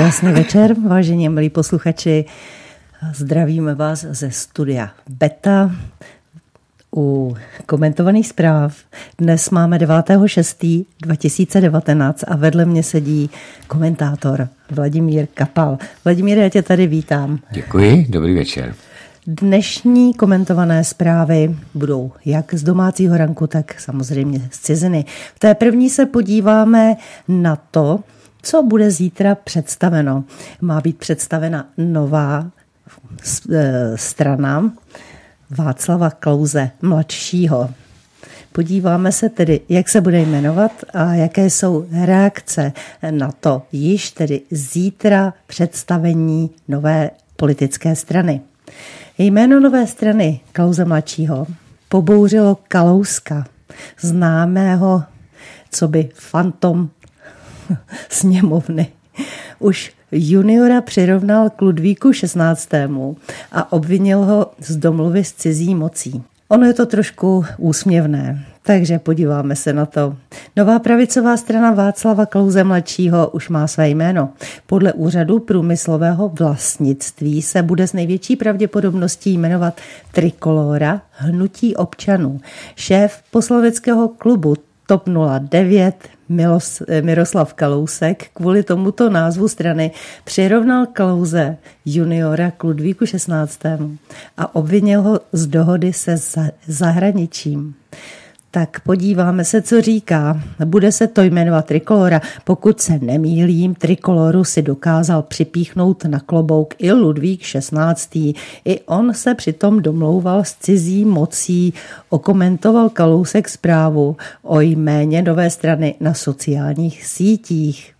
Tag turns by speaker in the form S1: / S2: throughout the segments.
S1: Krásný večer, vážení milí posluchači. Zdravíme vás ze studia Beta u komentovaných zpráv. Dnes máme 9.6.2019 a vedle mě sedí komentátor Vladimír Kapal. Vladimír, já tě tady vítám.
S2: Děkuji, dobrý večer.
S1: Dnešní komentované zprávy budou jak z domácího ranku, tak samozřejmě z ciziny. V té první se podíváme na to, co bude zítra představeno. Má být představena nová e, strana Václava Klauze mladšího. Podíváme se tedy, jak se bude jmenovat a jaké jsou reakce na to již tedy zítra představení nové politické strany. Jméno nové strany Klauze mladšího pobouřilo Kalouska, známého co by fantom sněmovny. Už juniora přirovnal k Ludvíku 16. a obvinil ho z domluvy s cizí mocí. Ono je to trošku úsměvné, takže podíváme se na to. Nová pravicová strana Václava Klouze mladšího už má své jméno. Podle úřadu průmyslového vlastnictví se bude s největší pravděpodobností jmenovat Trikolora Hnutí občanů. Šéf posloveckého klubu TOP 09 Milos, Miroslav Kalousek kvůli tomuto názvu strany přirovnal Kalouze juniora k Ludvíku 16. a obvinil ho z dohody se zahraničím. Tak podíváme se, co říká. Bude se to jmenovat Trikolora. Pokud se nemýlím, Trikoloru si dokázal připíchnout na klobouk i Ludvík XVI. I on se přitom domlouval s cizí mocí, okomentoval Kalousek zprávu o jméně nové strany na sociálních sítích.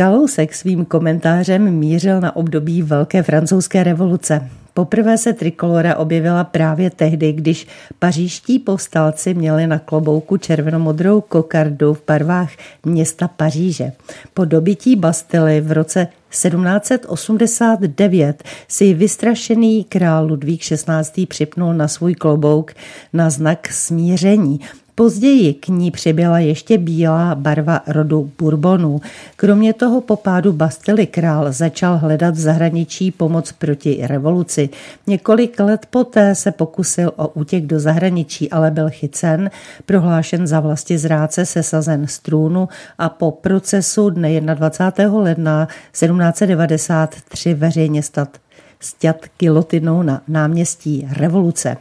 S1: Kalousek svým komentářem mířil na období Velké francouzské revoluce. Poprvé se trikolora objevila právě tehdy, když pařížští povstalci měli na klobouku červenomodrou kokardu v barvách města Paříže. Po dobití Bastily v roce 1789 si vystrašený král Ludvík XVI. připnul na svůj klobouk na znak smíření. Později k ní přibyla ještě bílá barva rodu Bourbonů. Kromě toho po pádu Bastily král začal hledat v zahraničí pomoc proti revoluci. Několik let poté se pokusil o útěk do zahraničí, ale byl chycen, prohlášen za vlasti zráce, sesazen z trůnu a po procesu dne 21. ledna 1793 veřejně stat stět kilotinou na náměstí revoluce.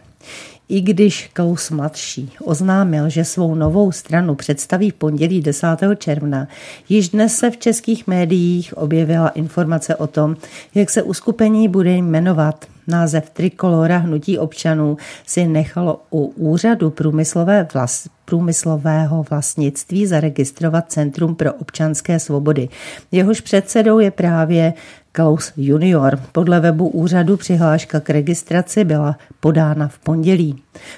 S1: I když Klaus mladší oznámil, že svou novou stranu představí v pondělí 10. června, již dnes se v českých médiích objevila informace o tom, jak se uskupení bude jmenovat. Název Trikolora hnutí občanů si nechalo u úřadu průmyslové vlast, průmyslového vlastnictví zaregistrovat Centrum pro občanské svobody. Jehož předsedou je právě Klaus Junior. Podle webu úřadu přihláška k registraci byla podána v pondělí.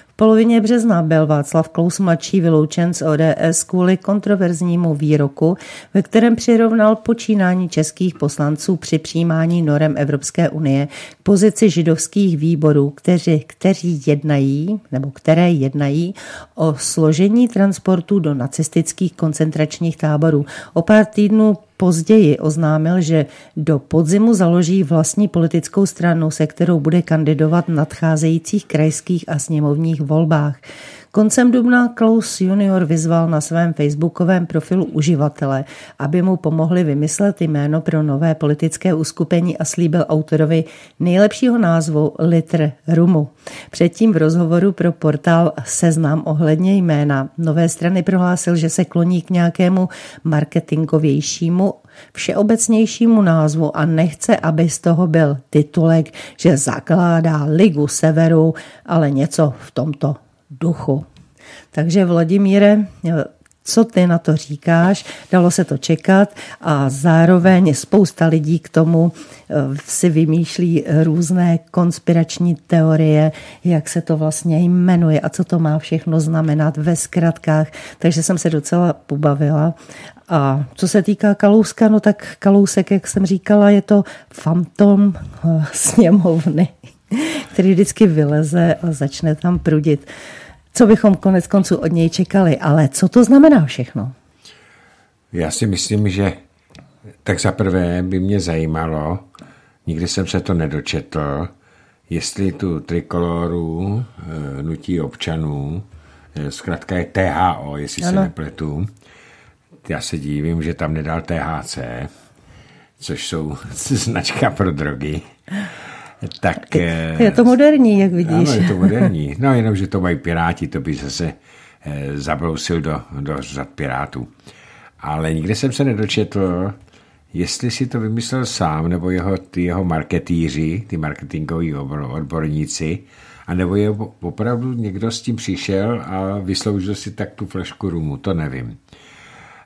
S1: V polovině března byl Václav Klaus mladší vyloučen z ODS kvůli kontroverznímu výroku, ve kterém přirovnal počínání českých poslanců při přijímání norem Evropské unie k pozici židovských výborů, kteří, kteří jednají, nebo které jednají o složení transportu do nacistických koncentračních táborů. O pár týdnů Později oznámil, že do podzimu založí vlastní politickou stranu, se kterou bude kandidovat v nadcházejících krajských a sněmovních volbách. Koncem dubna Klaus junior vyzval na svém facebookovém profilu uživatele, aby mu pomohli vymyslet jméno pro nové politické uskupení a slíbil autorovi nejlepšího názvu Litr Rumu. Předtím v rozhovoru pro portál Seznam ohledně jména nové strany prohlásil, že se kloní k nějakému marketingovějšímu všeobecnějšímu názvu a nechce, aby z toho byl titulek, že zakládá Ligu Severu, ale něco v tomto duchu. Takže Vladimíre, co ty na to říkáš? Dalo se to čekat a zároveň spousta lidí k tomu eh, si vymýšlí různé konspirační teorie, jak se to vlastně jmenuje a co to má všechno znamenat ve zkratkách. Takže jsem se docela pobavila. A co se týká Kalouska, no tak Kalousek, jak jsem říkala, je to fantom eh, sněmovny, který vždycky vyleze a začne tam prudit co bychom konec konců od něj čekali. Ale co to znamená všechno?
S2: Já si myslím, že Tak za prvé by mě zajímalo, nikdy jsem se to nedočetl, jestli tu trikoloru e, nutí občanů, e, zkrátka je THO, jestli ano. se nepletu, já se dívím, že tam nedal THC, což jsou značka pro drogy.
S1: Tak, je to moderní, jak vidíš. Ano,
S2: je to moderní. No jenom, že to mají piráti, to by zase zabrousil do, do řad pirátů. Ale nikde jsem se nedočetl, jestli si to vymyslel sám, nebo jeho, ty jeho marketýři, ty marketingoví odborníci, a nebo je opravdu někdo s tím přišel a vysloužil si tak tu flešku rumu, to nevím.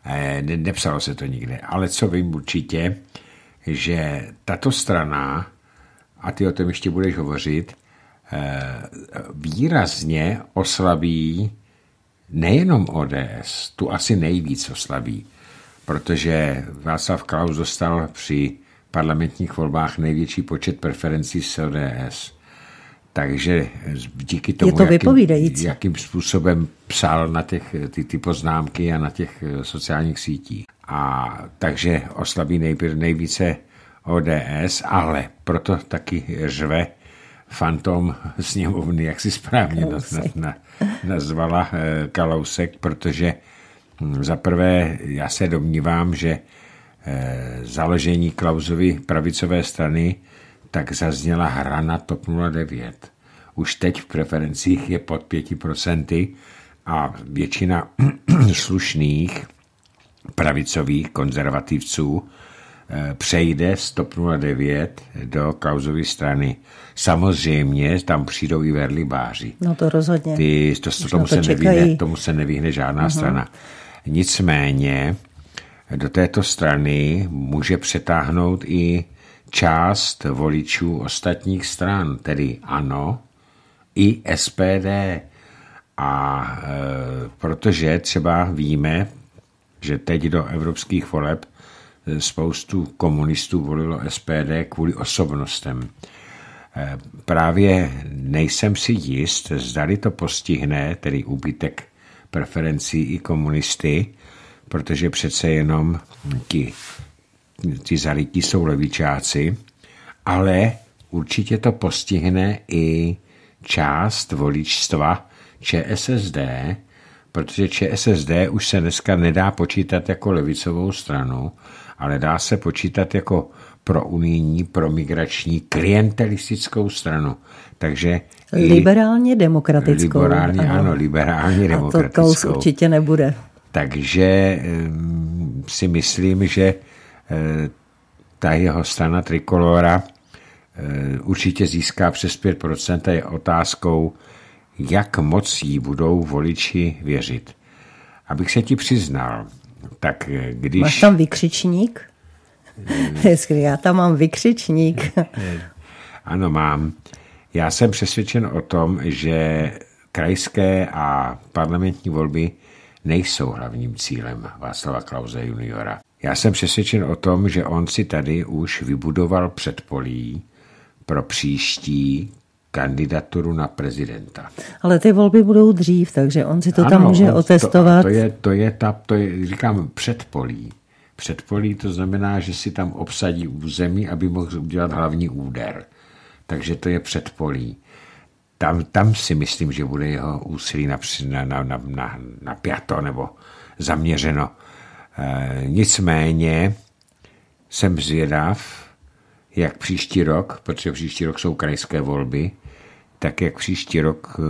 S2: E, ne, nepsalo se to nikde, ale co vím určitě, že tato strana, a ty o tom ještě budeš hovořit, e, výrazně oslabí nejenom ODS, tu asi nejvíc oslaví, protože Václav Klaus dostal při parlamentních volbách největší počet preferencí z ODS. Takže díky tomu,
S1: Je to jakým,
S2: jakým způsobem psal na těch, ty, ty poznámky a na těch eh, sociálních sítích. A takže oslabí nejpěr, nejvíce ODS, ale proto taky řve fantom sněmovny, jak si správně na, na, nazvala eh, Kalousek, protože hm, za prvé já se domnívám, že eh, založení Klausovy pravicové strany tak zazněla hra na TOP 09. Už teď v preferencích je pod 5% a většina slušných pravicových konzervativců přejde z TOP 09 do kauzové strany. Samozřejmě tam přijdou i verlibáři.
S1: No to rozhodně.
S2: Ty, to, to, tomu, to se nevyhne, tomu se nevyhne žádná uh-huh. strana. Nicméně do této strany může přetáhnout i část voličů ostatních stran, tedy ANO i SPD. A e, protože třeba víme, že teď do evropských voleb spoustu komunistů volilo SPD kvůli osobnostem. Eh, právě nejsem si jist, zdali to postihne, tedy úbytek preferencí i komunisty, protože přece jenom ti, ti zarytí jsou levičáci, ale určitě to postihne i část voličstva ČSSD, protože ČSSD už se dneska nedá počítat jako levicovou stranu, ale dá se počítat jako pro unijní, pro migrační, klientelistickou stranu. Takže
S1: liberálně demokratickou.
S2: Liberálně, ano, ano liberálně demokratickou.
S1: A to určitě nebude.
S2: Takže si myslím, že eh, ta jeho strana Trikolora eh, určitě získá přes 5% a je otázkou, jak moc jí budou voliči věřit. Abych se ti přiznal, tak eh, když...
S1: Máš tam vykřičník? Hezky, já tam mám vykřičník.
S2: ano, mám. Já jsem přesvědčen o tom, že krajské a parlamentní volby nejsou hlavním cílem Václava Klauze juniora. Já jsem přesvědčen o tom, že on si tady už vybudoval předpolí pro příští kandidaturu na prezidenta.
S1: Ale ty volby budou dřív, takže on si to ano, tam může otestovat.
S2: To, to, je, to je ta, to je, říkám, předpolí. Předpolí to znamená, že si tam obsadí území, aby mohl udělat hlavní úder. Takže to je předpolí. Tam, tam si myslím, že bude jeho úsilí na, na, na, na, na pěto nebo zaměřeno. E, nicméně jsem zvědav, jak příští rok, protože příští rok jsou krajské volby, tak jak příští rok uh,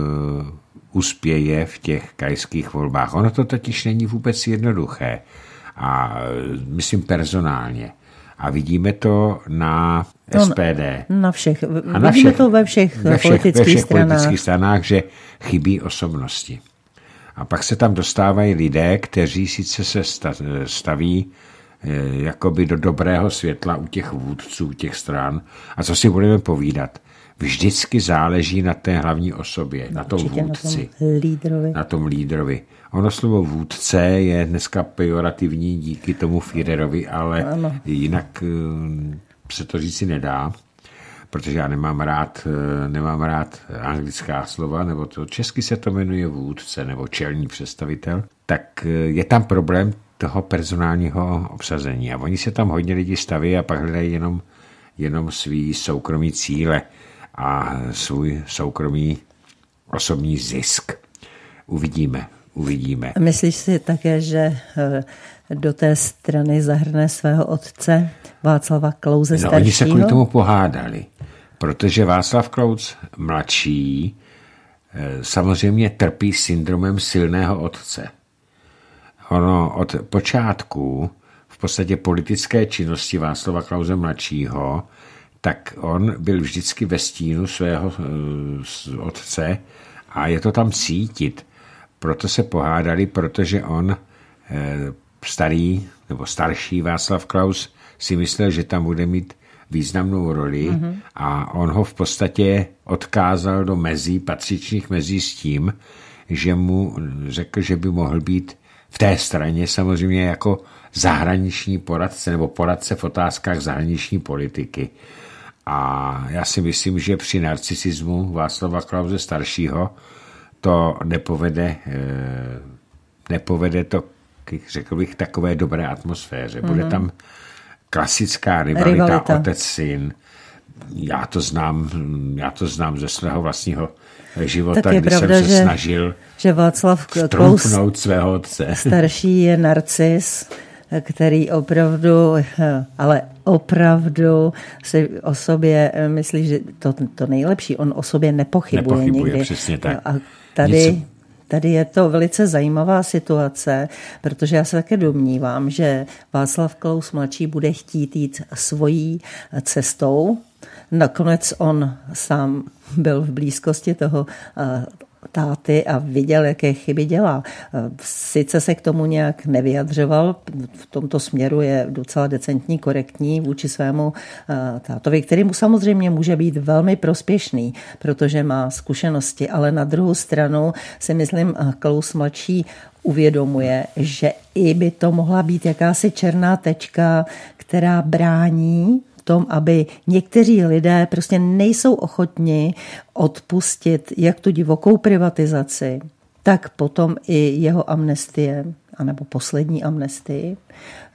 S2: uspěje v těch krajských volbách. Ono to totiž není vůbec jednoduché. A uh, myslím personálně. A vidíme to na no, SPD.
S1: Na všech. A na všech, to ve všech, ve všech politických ve všech stranách.
S2: politických stranách, že chybí osobnosti. A pak se tam dostávají lidé, kteří sice se staví eh, jakoby do dobrého světla u těch vůdců těch stran. A co si budeme povídat? Vždycky záleží na té hlavní osobě, na tom Určitě vůdci.
S1: Na tom lídrovi.
S2: Na tom lídrovi. Ono slovo vůdce je dneska pejorativní díky tomu Führerovi, ale ano. jinak eh, se to říci nedá, protože já nemám rád, eh, nemám rád anglická slova, nebo to česky se to jmenuje vůdce nebo čelní představitel, tak eh, je tam problém toho personálního obsazení. A oni se tam hodně lidi staví a pak hledají jenom, jenom svý soukromý cíle a svůj soukromý osobní zisk. Uvidíme, uvidíme.
S1: Myslíš si také, že eh, do té strany zahrne svého otce Václava Klauze staršího?
S2: No, oni se kvůli tomu pohádali, protože Václav Klaus mladší eh, samozřejmě trpí syndromem silného otce. Ono od počátku v podstatě politické činnosti Václava Klauze mladšího, tak on byl vždycky ve stínu svého eh, otce a je to tam cítit. Proto se pohádali, protože on eh, starý nebo starší Václav Klaus si myslel, že tam bude mít významnou roli mm-hmm. a on ho v podstatě odkázal do mezí, patřičných mezí s tím, že mu řekl, že by mohl být v té straně samozřejmě jako zahraniční poradce nebo poradce v otázkách zahraniční politiky. A já si myslím, že při narcisismu Václava Klauze staršího to nepovede, eh, nepovede to řekl bych, takové dobré atmosféře. Bude mm-hmm. tam klasická rivalita, rivalita. otec-syn. Já to znám, já to znám ze svého vlastního života, tak je kdy pravda, jsem se že, snažil
S1: že Václav Klaus
S2: svého otce.
S1: Starší je narcis, který opravdu, ale opravdu si o sobě myslí, že to, to nejlepší, on o sobě nepochybuje,
S2: nepochybuje
S1: nikdy.
S2: Přesně tak.
S1: A tady, Nic... tady je to velice zajímavá situace, protože já se také domnívám, že Václav Klaus mladší bude chtít jít svojí cestou, Nakonec on sám byl v blízkosti toho eh, táty a viděl, jaké chyby dělá. Eh, sice se k tomu nějak nevyjadřoval, v tomto směru je docela decentní, korektní vůči svému eh, tátovi, který mu samozřejmě může být velmi prospěšný, protože má zkušenosti, ale na druhou stranu si myslím, Klaus mladší uvědomuje, že i by to mohla být jakási černá tečka, která brání tom, aby někteří lidé prostě nejsou ochotni odpustit jak tu divokou privatizaci, tak potom i jeho amnestie, anebo poslední amnestii,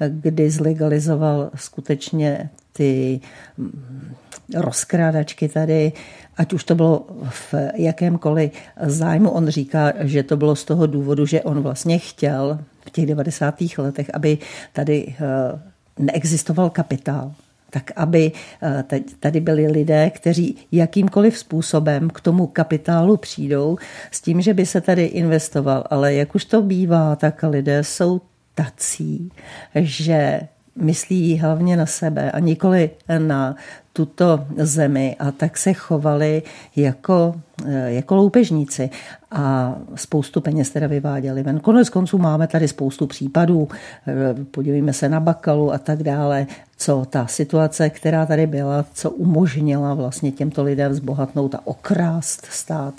S1: kdy zlegalizoval skutečně ty mm, rozkrádačky tady, ať už to bylo v jakémkoliv zájmu. On říká, že to bylo z toho důvodu, že on vlastně chtěl v těch 90. letech, aby tady eh, neexistoval kapitál, tak aby eh, tady byli lidé, kteří jakýmkoliv způsobem k tomu kapitálu přijdou s tím, že by se tady investoval. Ale jak už to bývá, tak lidé jsou tací, že myslí hlavně na sebe a nikoli na tuto zemi a tak se chovali jako, eh, jako loupežníci a spoustu peněz teda vyváděli ven. Konec konců máme tady spoustu případů, eh, podívejme se na Bakalu a tak dále, co ta situace, která tady byla, co umožnila vlastně těmto lidem zbohatnout a okrást stát.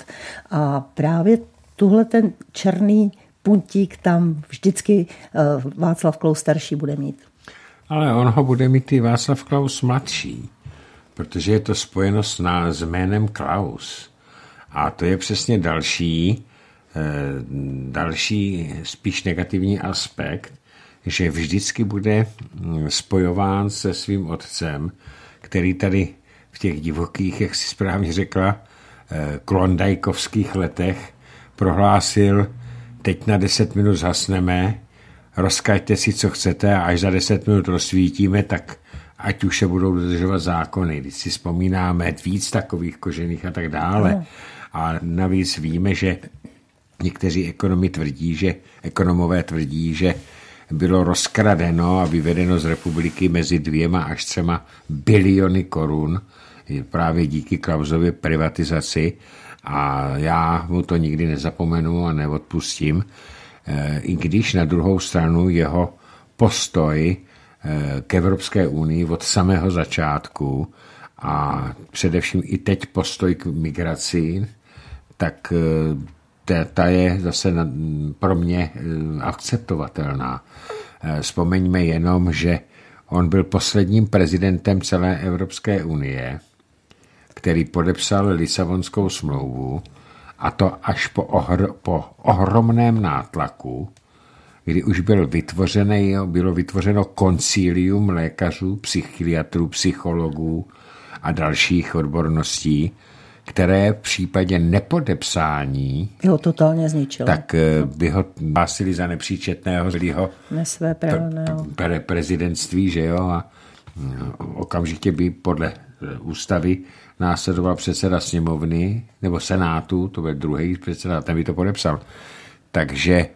S1: A právě tuhle ten černý puntík tam vždycky eh, Václav Klaus starší bude mít.
S2: Ale on ho bude mít i Václav Klaus mladší protože je to spojeno s, ná, s jménem Klaus. A to je přesně další, eh, další spíš negativní aspekt, že vždycky bude hm, spojován se svým otcem, který tady v těch divokých, jak si správně řekla, eh, klondajkovských letech prohlásil, teď na 10 minut zhasneme, rozkaďte si, co chcete a až za 10 minut rozsvítíme, tak ať už se budou dodržovat zákony. Když si vzpomínáme víc takových kožených a tak dále. No. A navíc víme, že někteří ekonomi tvrdí, že ekonomové tvrdí, že bylo rozkradeno a vyvedeno z republiky mezi dvěma až třema biliony korun právě díky Klausově privatizaci a já mu to nikdy nezapomenu a neodpustím, e, i když na druhou stranu jeho postoj k Evropské unii od samého začátku a především i teď postoj k migraci, tak eh, ta je zase pro mě eh, akceptovatelná. Eh, vzpomeňme jenom, že on byl posledním prezidentem celé Evropské unie, který podepsal Lisabonskou smlouvu a to až po, ohr, po ohromném nátlaku kdy už byl vytvořený, bylo vytvořeno koncílium lékařů, psychiatrů, psychologů a dalších odborností, které v případě nepodepsání
S1: ho totálně zničilo.
S2: Tak eh, by ho básili za nepříčetného
S1: Nesvé pre,
S2: prezidentství, že jo, a no, okamžitě by podle eh, ústavy následoval předseda sněmovny nebo senátu, to byl druhý předseda, ten by to podepsal. Takže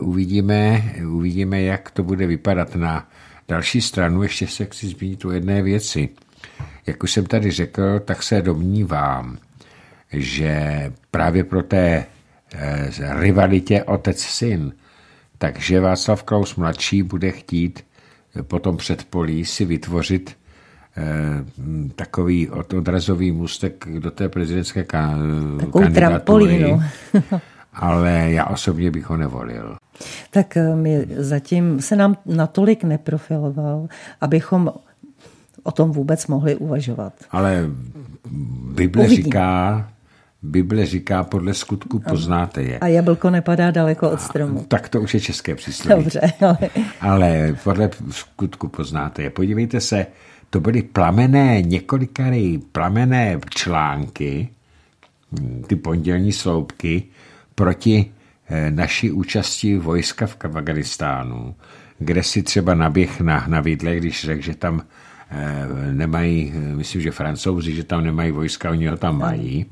S2: uvidíme, uvidíme, jak to bude vypadat na další stranu. Ještě se chci zmínit o jedné věci. Jak už jsem tady řekl, tak se domnívám, že právě pro té eh, rivalitě otec-syn, takže Václav Klaus mladší bude chtít eh, potom předpolí si vytvořit eh, takový odrazový můstek do té prezidentské ka- Takovou kandidatury. ale já osobně bych ho nevolil.
S1: Tak my zatím se nám natolik neprofiloval, abychom o tom vůbec mohli uvažovat.
S2: Ale Bible Uvidím. říká, Bible říká, podle skutku poznáte je.
S1: A jablko nepadá daleko od stromu. A,
S2: tak to už je české přísloví.
S1: Dobře.
S2: Ale... ale podle skutku poznáte je. Podívejte se, to byly plamené, několikary plamené články, ty pondělní sloupky, proti eh, naší účasti vojska v Afganistánu, kde si třeba naběh na, na vidle, když řekl, že tam Eh, nemají, myslím, že francouzi, že tam nemají vojska, oni ho tam mají,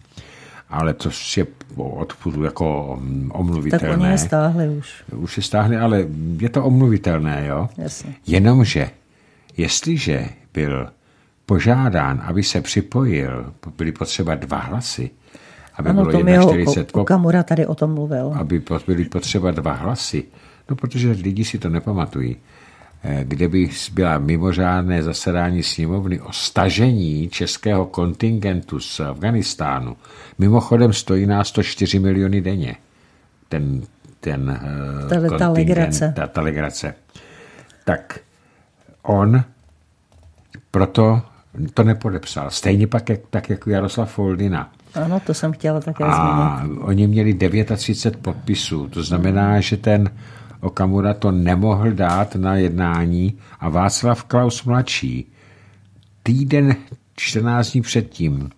S2: ale to je odpůdu jako omluvitelné. Tak
S1: oni je stáhli už.
S2: Už je stáhli, ale je to omluvitelné, jo?
S1: Jasně.
S2: Jenomže, jestliže byl požádán, aby se připojil, byly potřeba dva hlasy, aby
S1: ano, bylo 41. Kamura tady o tom mluvil.
S2: Aby byly potřeba dva hlasy, no protože lidi si to nepamatují. Eh, kde by byla mimořádné zasedání sněmovny o stažení českého kontingentu z Afganistánu. Mimochodem stojí nás 104 miliony denně. Ten, ten
S1: ta, ta legrace.
S2: Ta, ta legrace. Tak on proto to nepodepsal. Stejně pak jak, tak jako Jaroslav Foldina.
S1: Ano, to jsem chtěla také
S2: A zmínit. oni měli 39 podpisů. To znamená, že ten Okamura to nemohl dát na jednání a Václav Klaus mladší týden 14 dní předtím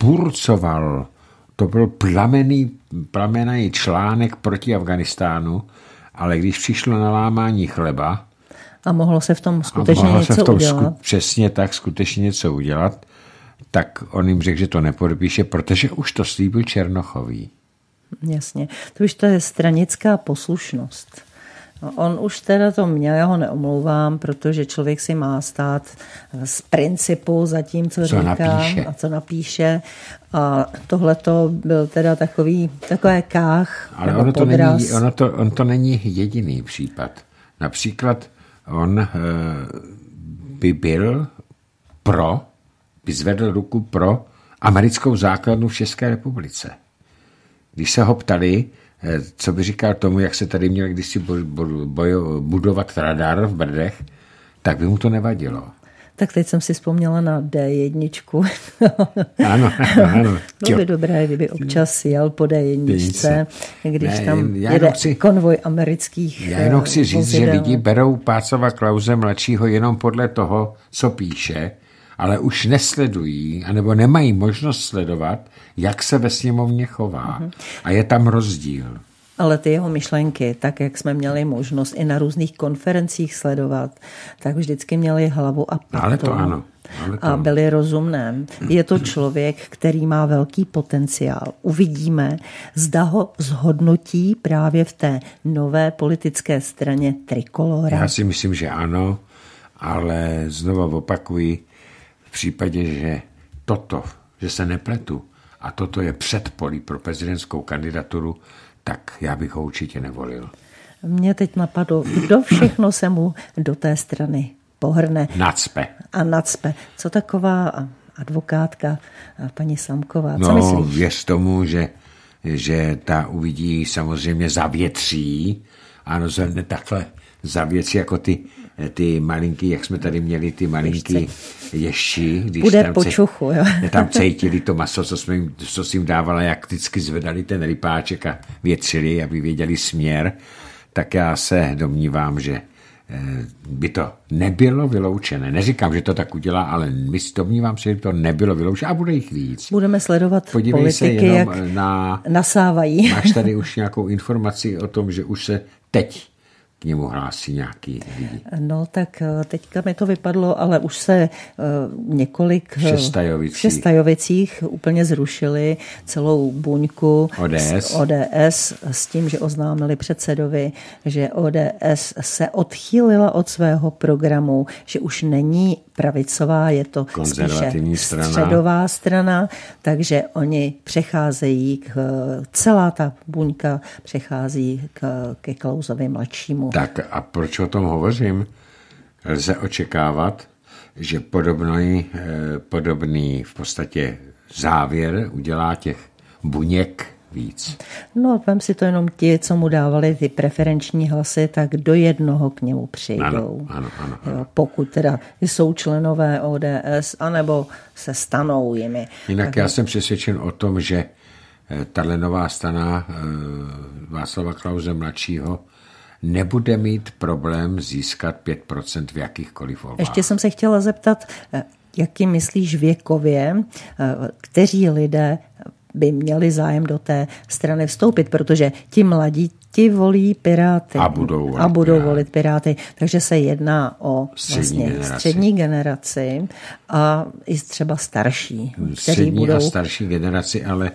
S2: burcoval, to byl plamený, plamený článek proti Afganistánu, ale když přišlo na lámání chleba,
S1: a mohlo se v tom skutečně něco se v tom udělat. Sku,
S2: přesně tak, skutečně něco udělat, tak on jim řekl, že to nepodepíše, protože už to slíbil Černochový.
S1: Jasně. To už to je stranická poslušnost. On už teda to měl, já ho neomlouvám, protože člověk si má stát z principu za tím, co, co říká napíše. a co napíše. A tohle to byl teda takový, takové kách
S2: Ale ono to, není, ono, to, on to není jediný případ. Například on e, by byl pro, by zvedl ruku pro americkou základnu v České republice. Když se ho ptali, eh, co by říkal tomu, jak se tady měl kdysi budovat radar v Brdech, tak by mu to nevadilo.
S1: Tak teď jsem si vzpomněla na D1.
S2: ano, ano.
S1: Bylo by dobré, kdyby občas jel po D1, když ne, tam jede chci, konvoj amerických
S2: Já jenom chci říct, vozidel. že lidi berou Pácova Klauze mladšího jenom podle toho, co píše, ale už nesledují, anebo nemají možnost sledovat, jak se ve sněmovně chová. Mm-hmm. A je tam rozdíl.
S1: Ale ty jeho myšlenky, tak jak jsme měli možnost i na různých konferencích sledovat, tak vždycky měli hlavu a patu.
S2: Ale to ano. Ale to...
S1: A byli rozumné. Je to člověk, který má velký potenciál. Uvidíme, zda ho zhodnotí právě v té nové politické straně Trikolora.
S2: Já si myslím, že ano, ale znovu opakuji, případě, že toto, že se nepletu, a toto je předpolí pro prezidentskou kandidaturu, tak já bych ho určitě nevolil.
S1: Mně teď napadlo, kdo všechno se mu do té strany pohrne.
S2: Nacpe.
S1: A nacpe. Co taková advokátka paní Samková?
S2: Co
S1: no, myslíš?
S2: věř tomu, že, že ta uvidí samozřejmě zavětří, ano, takhle za věci jako ty ty malinký, jak jsme tady měli ty malinký ješi, když
S1: Bude tam, počuchu, jo.
S2: tam cítili to maso, co, jsme jim, co jsi jim dávala, jak vždycky zvedali ten rypáček a větřili, aby věděli směr, tak já se domnívám, že eh, by to nebylo vyloučené. Neříkám, že to tak udělá, ale my domnívám se, že to nebylo vyloučené a bude jich víc.
S1: Budeme sledovat Podívej politiky, se jenom jak na, nasávají.
S2: Máš tady už nějakou informaci o tom, že už se teď němu hlásí nějaký lidi?
S1: No tak eh, teďka mi to vypadlo, ale už se uh, několik
S2: Šestajovicích.
S1: Šestajovicích úplně zrušili celou buňku
S2: ODS.
S1: ODS s tím, že oznámili předsedovi, že ODS se odchýlila od svého programu, že už není pravicová, je to spíše strana. středová strana, takže oni přecházejí, k, celá ta buňka přechází k, ke Klausovi mladšímu.
S2: Tak a proč o tom hovořím? Lze očekávat, že podobný, eh, podobný v podstatě závěr udělá těch buněk víc.
S1: No, vem si to jenom ti, co mu dávali ty preferenční hlasy, tak do jednoho k němu přijdou.
S2: Ano, ano, ano, ano.
S1: Jo, pokud teda jsou členové ODS, anebo se stanou jimi.
S2: Jinak tak já jsem přesvědčen o tom, že eh, tahle nová strana eh, Václava Klauze mladšího nebude mít problém získat 5% v jakýchkoliv volbách.
S1: Ještě jsem se chtěla zeptat, eh, jaký myslíš věkově, kteří lidé by měli zájem do té strany vstoupit, protože ti mladí ti volí Piráty.
S2: A budou volit,
S1: a budou piráty. volit Piráty. Takže se jedná o střední, vlastně generaci. střední generaci a i třeba starší.
S2: Střední budou... a starší generaci, ale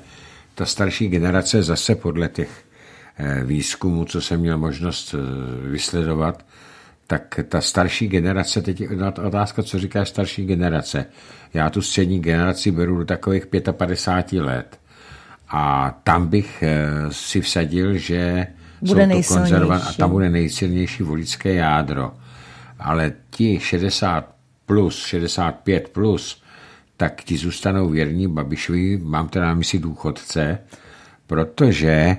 S2: ta starší generace zase podle těch eh, výzkumů, co jsem měl možnost eh, vysledovat, tak ta starší generace, teď je otázka, co říká starší generace. Já tu střední generaci beru do takových 55 let. A tam bych eh, si vsadil, že bude jsou to konzervan a tam bude nejsilnější voličské jádro. Ale ti 60 plus, 65 plus, tak ti zůstanou věrní Babišovi, mám teda na mysli důchodce, protože,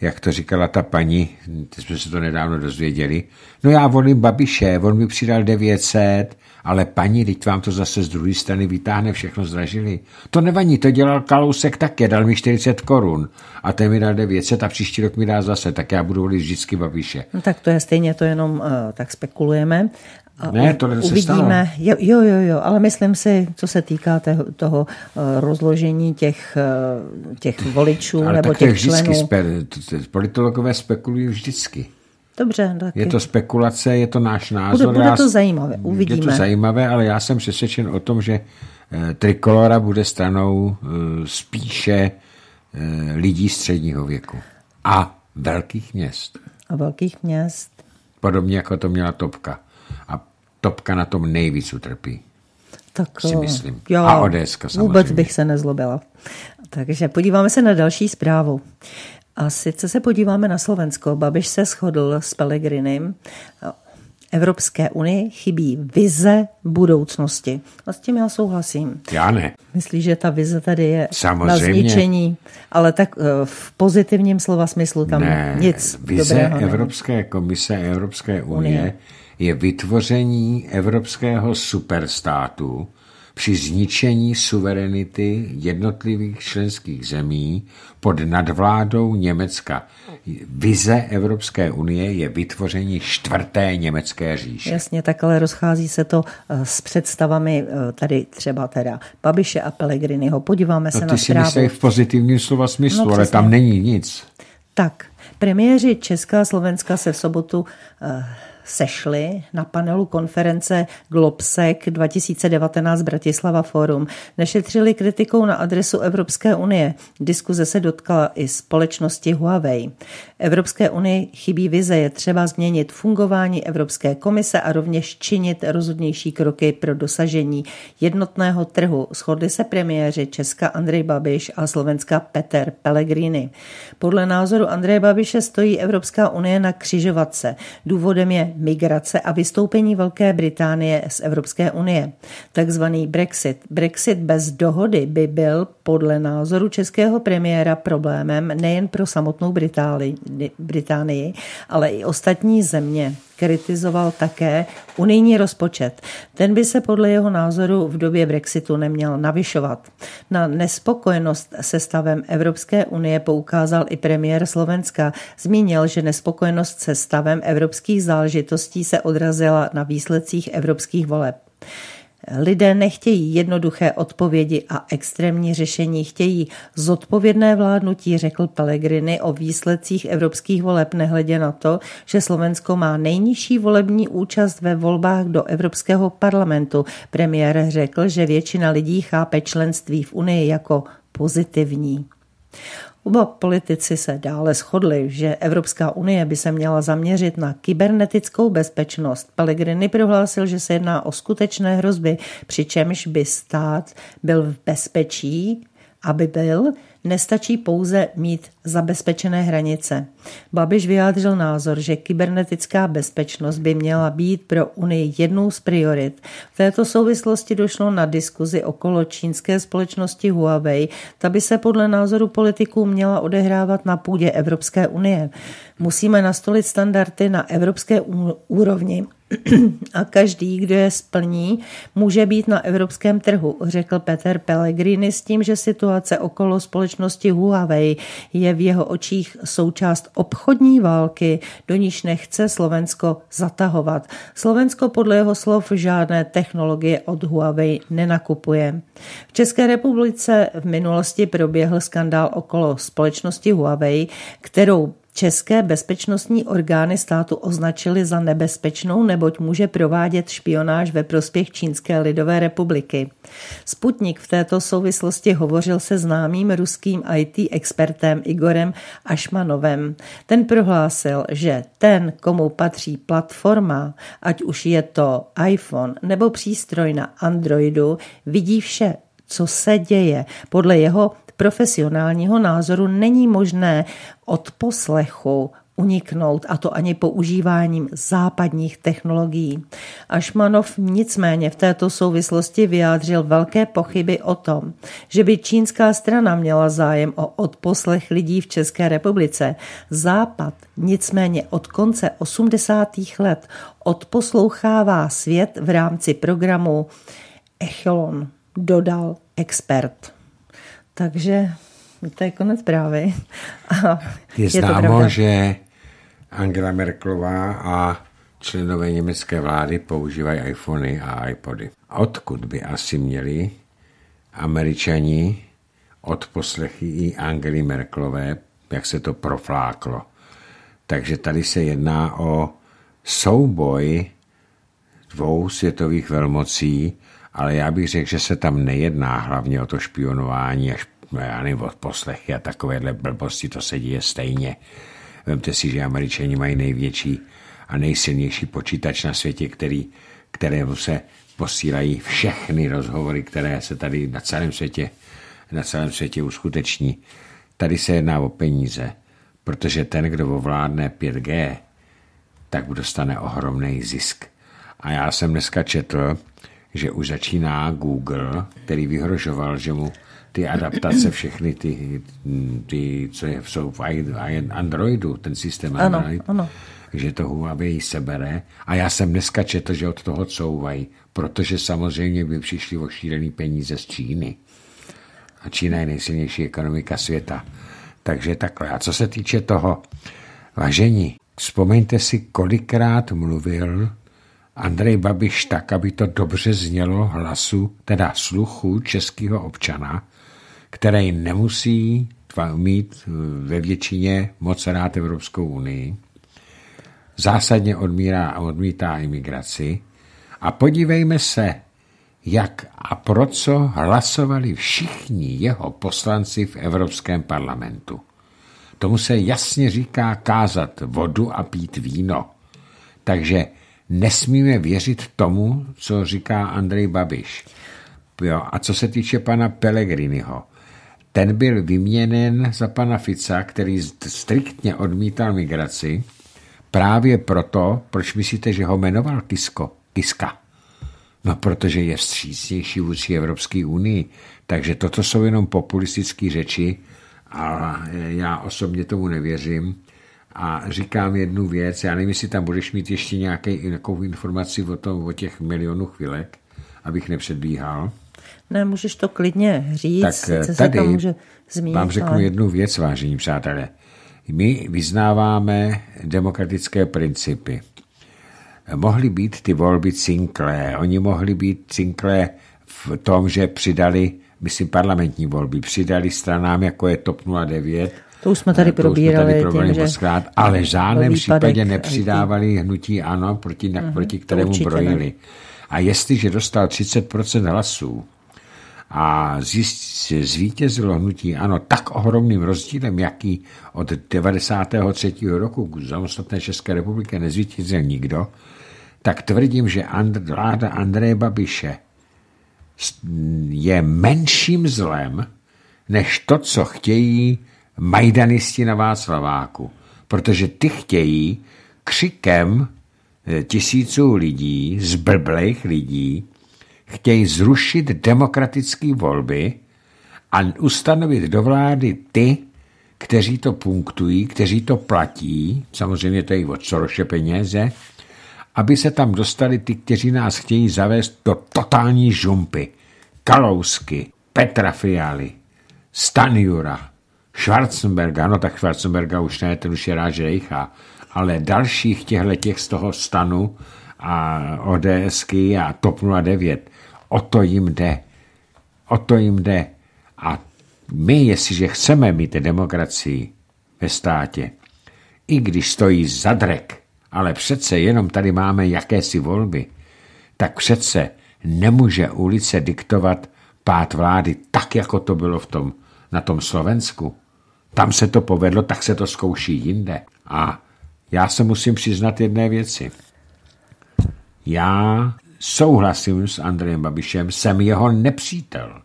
S2: jak to říkala ta paní, teď jsme se to nedávno dozvěděli, no já volím Babiše, on mi přidal 900, ale paní, teď vám to zase z druhé strany vytáhne, všechno zdražili. To nevadí, to dělal Kalousek také, dal mi 40 korun a ten mi dal 900 a příští rok mi dá zase, tak já budu volit vždycky Babiše.
S1: No, tak to je stejně, to jenom uh, tak spekulujeme.
S2: Ne, to
S1: uvidíme. Jo, jo, jo, jo, ale myslím si, co se týká toho, toho uh, rozložení těch, uh, těch voličů ale nebo těch členů. Spe,
S2: politologové spekulují vždycky.
S1: Dobře, taky.
S2: Je to spekulace, je to náš názor.
S1: Bude, bude to zajímavé, uvidíme.
S2: Je to zajímavé, ale já jsem přesvědčen o tom, že eh, Trikolora bude stranou eh, spíše eh, lidí středního věku a velkých měst.
S1: A velkých měst.
S2: Podobně jako to měla Topka. Topka na tom nejvíc utrpí. Tak si myslím.
S1: Já
S2: a Odeska
S1: samozřejmě. Vůbec bych se nezlobila. Takže podíváme se na další zprávu. A sice se podíváme na Slovensko. Babiš se shodl s Pelegrinem. Evropské unii chybí vize budoucnosti. A s tím já souhlasím.
S2: Já ne.
S1: Myslíš, že ta vize tady je
S2: Samozřejmě.
S1: na zničení, ale tak eh, v pozitivním slova smyslu tam ne, nic
S2: vize
S1: dobrého
S2: Evropské není. komise Evropské unie, unie je vytvoření evropského superstátu, při zničení suverenity jednotlivých členských zemí pod nadvládou Německa. Vize Evropské unie je vytvoření čtvrté německé říše.
S1: Jasně, tak ale rozchází se to eh, s představami eh, tady třeba teda Babiše a Pelegriniho. Podíváme se
S2: no,
S1: ty na
S2: si myslíš v pozitivním slova smyslu, no,
S1: ale
S2: tam není nic.
S1: Tak, premiéři Česká a Slovenska se v sobotu uh, sešli na panelu konference Globsec 2019 Bratislava Forum. Nešetřili kritikou na adresu Evropské unie. Diskuze se dotkla i společnosti Huawei. Evropské unii chybí vize, je třeba změnit fungování Evropské komise a rovněž činit rozhodnější kroky pro dosažení jednotného trhu. Shodli se premiéři Česka Andrej Babiš a Slovenska Peter Pellegrini. Podle názoru Andreje Babiše stojí Evropská unie na křižovatce. Důvodem je migrace a vystoupení Velké Británie z Evropské unie. Takzvaný Brexit. Brexit bez dohody by byl podle názoru českého premiéra problémem nejen pro samotnou Británii, Británii ale i ostatní země kritizoval také unijní rozpočet. Ten by se podle jeho názoru v době Brexitu neměl navyšovat. Na nespokojenost se stavem Evropské unie poukázal i premiér Slovenska. Zmínil, že nespokojenost se stavem evropských záležitostí se odrazila na výsledcích evropských voleb. Lidé nechtějí jednoduché odpovědi a extrémní řešení, chtějí zodpovědné vládnutí, řekl Pellegrini o výsledcích evropských voleb, nehledě na to, že Slovensko má nejnižší volební účast ve volbách do Evropského parlamentu. Premiér řekl, že většina lidí chápe členství v Unii jako pozitivní. Oba politici se dále shodli, že Evropská unie by se měla zaměřit na kybernetickou bezpečnost. Pellegrini prohlásil, že se jedná o skutečné hrozby, přičemž by stát byl v bezpečí, aby byl, nestačí pouze mít zabezpečené hranice. Babiš vyjádřil názor, že kybernetická bezpečnost by měla být pro Unii jednou z priorit. V této souvislosti došlo na diskuzi okolo čínské společnosti Huawei. Ta by se podle názoru politiků měla odehrávat na půdě Evropské unie. Musíme nastolit standardy na evropské úrovni a každý, kdo je splní, může být na evropském trhu, řekl Peter Pellegrini s tím, že situace okolo společnosti Huawei je v jeho očích součást obchodní války, do níž nechce Slovensko zatahovat. Slovensko podle jeho slov žádné technologie od Huawei nenakupuje. V České republice v minulosti proběhl skandál okolo společnosti Huawei, kterou České bezpečnostní orgány státu označily za nebezpečnou, neboť může provádět špionáž ve prospěch Čínské lidové republiky. Sputnik v této souvislosti hovořil se známým ruským IT expertem Igorem Ašmanovem. Ten prohlásil, že ten, komu patří platforma, ať už je to iPhone nebo přístroj na Androidu, vidí vše, co se děje. Podle jeho profesionálního názoru není možné od poslechu uniknout, a to ani používáním západních technologií. Ašmanov nicméně v této souvislosti vyjádřil velké pochyby o tom, že by čínská strana měla zájem o odposlech lidí v České republice. Západ nicméně od konce 80. let odposlouchává svět v rámci programu Echelon, dodal expert. Takže to je konec zprávy.
S2: je, je známo, že Angela Merklová a členové německé vlády používají iPhony a iPody. Odkud by asi měli američani od poslechy i Angely Merklové, jak se to profláklo. Takže tady se jedná o souboj dvou světových velmocí, ale já bych řekl, že se tam nejedná hlavně o to špionování já nevím, od poslechy a takovéhle blbosti, to se děje stejně. Vemte si, že američani mají největší a nejsilnější počítač na světě, který, kterému se posílají všechny rozhovory, které se tady na celém světě, na celém světě uskuteční. Tady se jedná o peníze, protože ten, kdo ovládne 5G, tak dostane ohromný zisk. A já jsem dneska četl, že už začíná Google, který vyhrožoval, že mu ty adaptace, všechny ty, ty co je, jsou v Androidu, ten systém
S1: ano, Android, ano.
S2: že to Huawei sebere. A já jsem dneska četl, že od toho couvají, protože samozřejmě by přišli o šílený peníze z Číny. A Čína je nejsilnější ekonomika světa. Takže takhle. A co se týče toho važení, vzpomeňte si, kolikrát mluvil Andrej Babiš tak, aby to dobře znělo hlasu, teda sluchu českého občana, který nemusí mít eh, ve většině moc rád Evropskou unii, zásadně odmírá a odmítá imigraci. A podívejme se, jak a pro co hlasovali všichni jeho poslanci v Evropském parlamentu. Tomu se jasně říká kázat vodu a pít víno. Takže nesmíme věřit tomu, co říká Andrej Babiš. Jo, a co se týče pana Pellegriniho, ten byl vyměněn za pana Fica, který striktně odmítal migraci, právě proto, proč myslíte, že ho jmenoval Kisko? Kiska. No, protože je vstřícnější vůči Evropské unii. Takže toto jsou jenom populistické řeči a já osobně tomu nevěřím. A říkám jednu věc, já nevím, jestli tam budeš mít ještě nějakou informaci o, tom, o těch milionů chvilek, abych nepředbíhal.
S1: Ne, můžeš to klidně říct,
S2: tak tady se může zmínit, vám řeknu ale... jednu věc, vážení přátelé. My vyznáváme demokratické principy. Mohly být ty volby cinklé. Oni mohli být cinklé v tom, že přidali, myslím, parlamentní volby, přidali stranám, jako je TOP 09,
S1: to už jsme tady probírali. Jsme tady tím,
S2: poskrát, ale v žádném případě nepřidávali hnutí ano, proti, uh-huh, proti kterému brojili. Ne. A jestliže dostal 30% hlasů, a zvítězilo hnutí ano tak ohromným rozdílem, jaký od 93. roku k samostatné České republiky nezvítězil nikdo, tak tvrdím, že and, vláda Andreje Babiše je menším zlem, než to, co chtějí majdanisti na Václaváku. Protože ty chtějí křikem eh, tisíců lidí, zblblých lidí, chtějí zrušit demokratické volby a ustanovit do vlády ty, kteří to punktují, kteří to platí, samozřejmě to je od Soroše peněze, aby se tam dostali ty, kteří nás chtějí zavést do totální žumpy. Kalousky, Petra Fialy, Stanjura, Schwarzenberga, no tak Schwarzenberga už ne, ten už je rád, že rejchá, ale dalších těchto těch z toho stanu a ODSky a TOP 09, O to jim jde. O to jim jde. A my, jestliže chceme mít demokracii ve státě, i když stojí zadrek, ale přece jenom tady máme jakési volby, tak přece nemůže ulice diktovat pát vlády tak, jako to bylo v tom, na tom Slovensku. Tam se to povedlo, tak se to zkouší jinde. A já se musím přiznat jedné věci. Já souhlasím s Andrejem Babišem, jsem jeho nepřítel.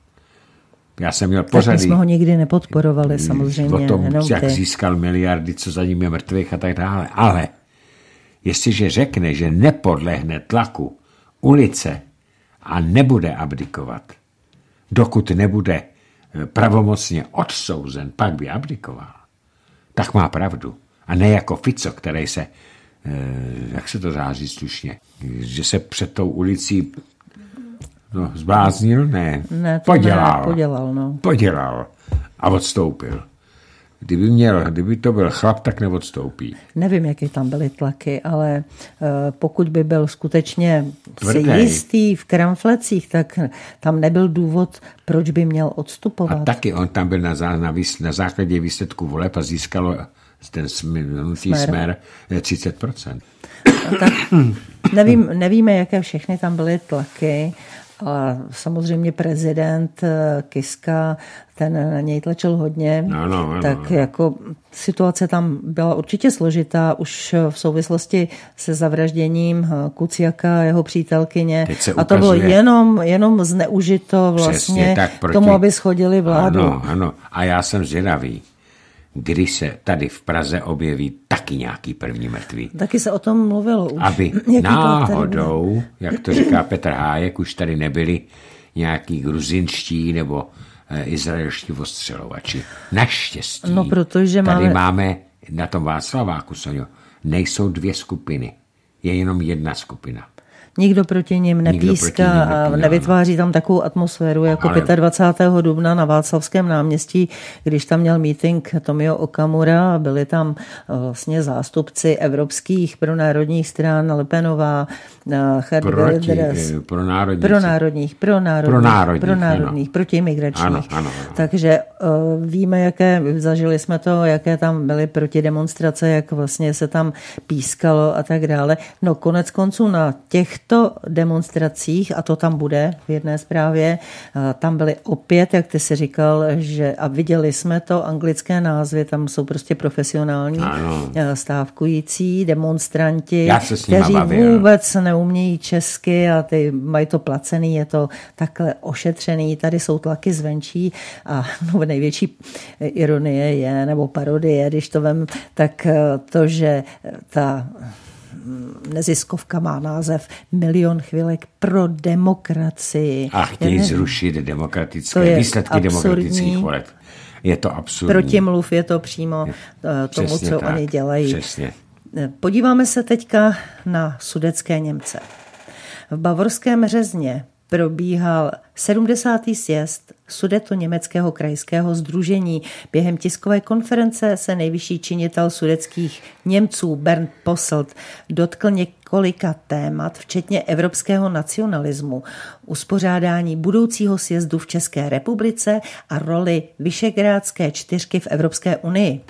S2: Já jsem měl pořady...
S1: Tak jsme ho nikdy nepodporovali samozřejmě.
S2: O tom, jak ty. získal miliardy, co za ním je mrtvých a tak dále. Ale jestliže řekne, že nepodlehne tlaku ulice a nebude abdikovat, dokud nebude pravomocně odsouzen, pak by abdikoval, tak má pravdu. A ne jako Fico, který se Eh, jak se to září slušně, že se před tou ulicí no, zbláznil? Ne,
S1: ne podělal. Ne, podělal, no.
S2: Podělal a odstoupil. Kdyby, měl, kdyby to byl chlap, tak neodstoupí.
S1: Nevím, jaké tam byly tlaky, ale uh, pokud by byl skutečně si jistý v kramflecích, tak tam nebyl důvod, proč by měl odstupovat.
S2: A taky on tam byl na, zá, na, výs, na základě výsledku voleb a získalo ten smer je 30%.
S1: Tak nevím, nevíme, jaké všechny tam byly tlaky, ale samozřejmě prezident eh, Kiska, ten na něj tlačil hodně,
S2: no, no, no,
S1: tak no. jako situace tam byla určitě složitá už v souvislosti se zavražděním eh, Kuciaka a jeho přítelkyně. A to bylo jenom, jenom zneužito vlastně tak proti... tomu, aby schodili vládu.
S2: Ano, ano. A já jsem zvědavý kdy se tady v Praze objeví taky nějaký první mrtvý.
S1: Taky se o tom mluvilo už.
S2: Aby Jaký náhodou, jak to říká Petr Hájek, už tady nebyli nějaký gruzinští nebo izraelští ostřelovači. Naštěstí.
S1: No, protože
S2: tady máme... máme na tom Václaváku, Sonio, nejsou dvě skupiny. Je jenom jedna skupina
S1: nikdo proti ním nepíská a nevytváří tam takovou atmosféru jako Ale... 25. dubna na Václavském náměstí, když tam měl meeting Tomio Okamura a byli tam eh, vlastně zástupci evropských pronárodních stran Lepenová,
S2: eh, Proti, eh, pro, národních,
S1: pro národních, pro národních, pro národních, pro národních protiimigračních. Ano, ano, ano. Takže uh, víme, jaké, zažili jsme to, jaké tam byly protidemonstrace, jak vlastně se tam pískalo a tak dále. No konec konců na těch těchto demonstracích, a to tam bude v jedné zprávě, tam byly opět, jak ty si říkal, že a viděli jsme to, anglické názvy, tam jsou prostě profesionální ano. stávkující demonstranti, kteří bavil. vůbec neumějí česky a ty mají to placený, je to takhle ošetřený, tady jsou tlaky zvenčí a no, největší ironie je, nebo parodie, když to vem, tak to, že ta neziskovka má název Milion chvilek pro demokracii.
S2: A chtějí zrušit demokratické výsledky absurdní. demokratických voleb. Je to absurdní.
S1: Protimluv je to přímo je, tomu, co tak, oni dělají.
S2: Přesně.
S1: Podíváme se teďka na sudecké Němce. V bavorském řezně probíhal 70. sjezd Sudeto německého krajského združení. Během tiskové konference se nejvyšší činitel sudeckých Němců Bernd Posselt dotkl několika témat, včetně evropského nacionalismu, uspořádání budoucího sjezdu v České republice a roli Vyšegrádské čtyřky v Evropské unii.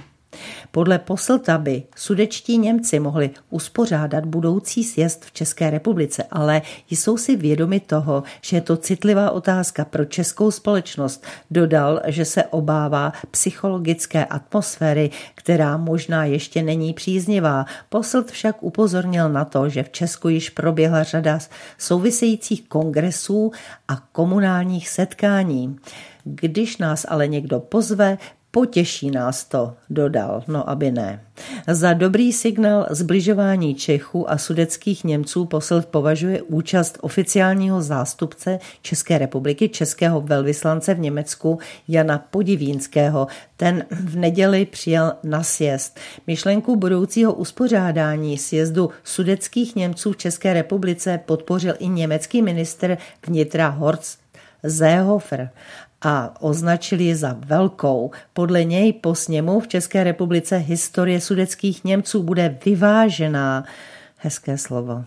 S1: Podle poslta by sudečtí Němci mohli uspořádat budoucí sjezd v České republice, ale jsou si vědomi toho, že je to citlivá otázka pro českou společnost. Dodal, že se obává psychologické atmosféry, která možná ještě není příznivá. Poslt však upozornil na to, že v Česku již proběhla řada souvisejících kongresů a komunálních setkání. Když nás ale někdo pozve, Potěší nás to, dodal, no aby ne. Za dobrý signál zbližování Čechů a sudeckých Němců posel považuje účast oficiálního zástupce České republiky, českého velvyslance v Německu Jana Podivínského. Ten v neděli přijel na sjezd. Myšlenku budoucího uspořádání sjezdu sudeckých Němců v České republice podpořil i německý minister vnitra Horst Seehofer a označili ji za velkou. Podle něj po sněmu v České republice historie sudeckých Němců bude vyvážená. Hezké slovo.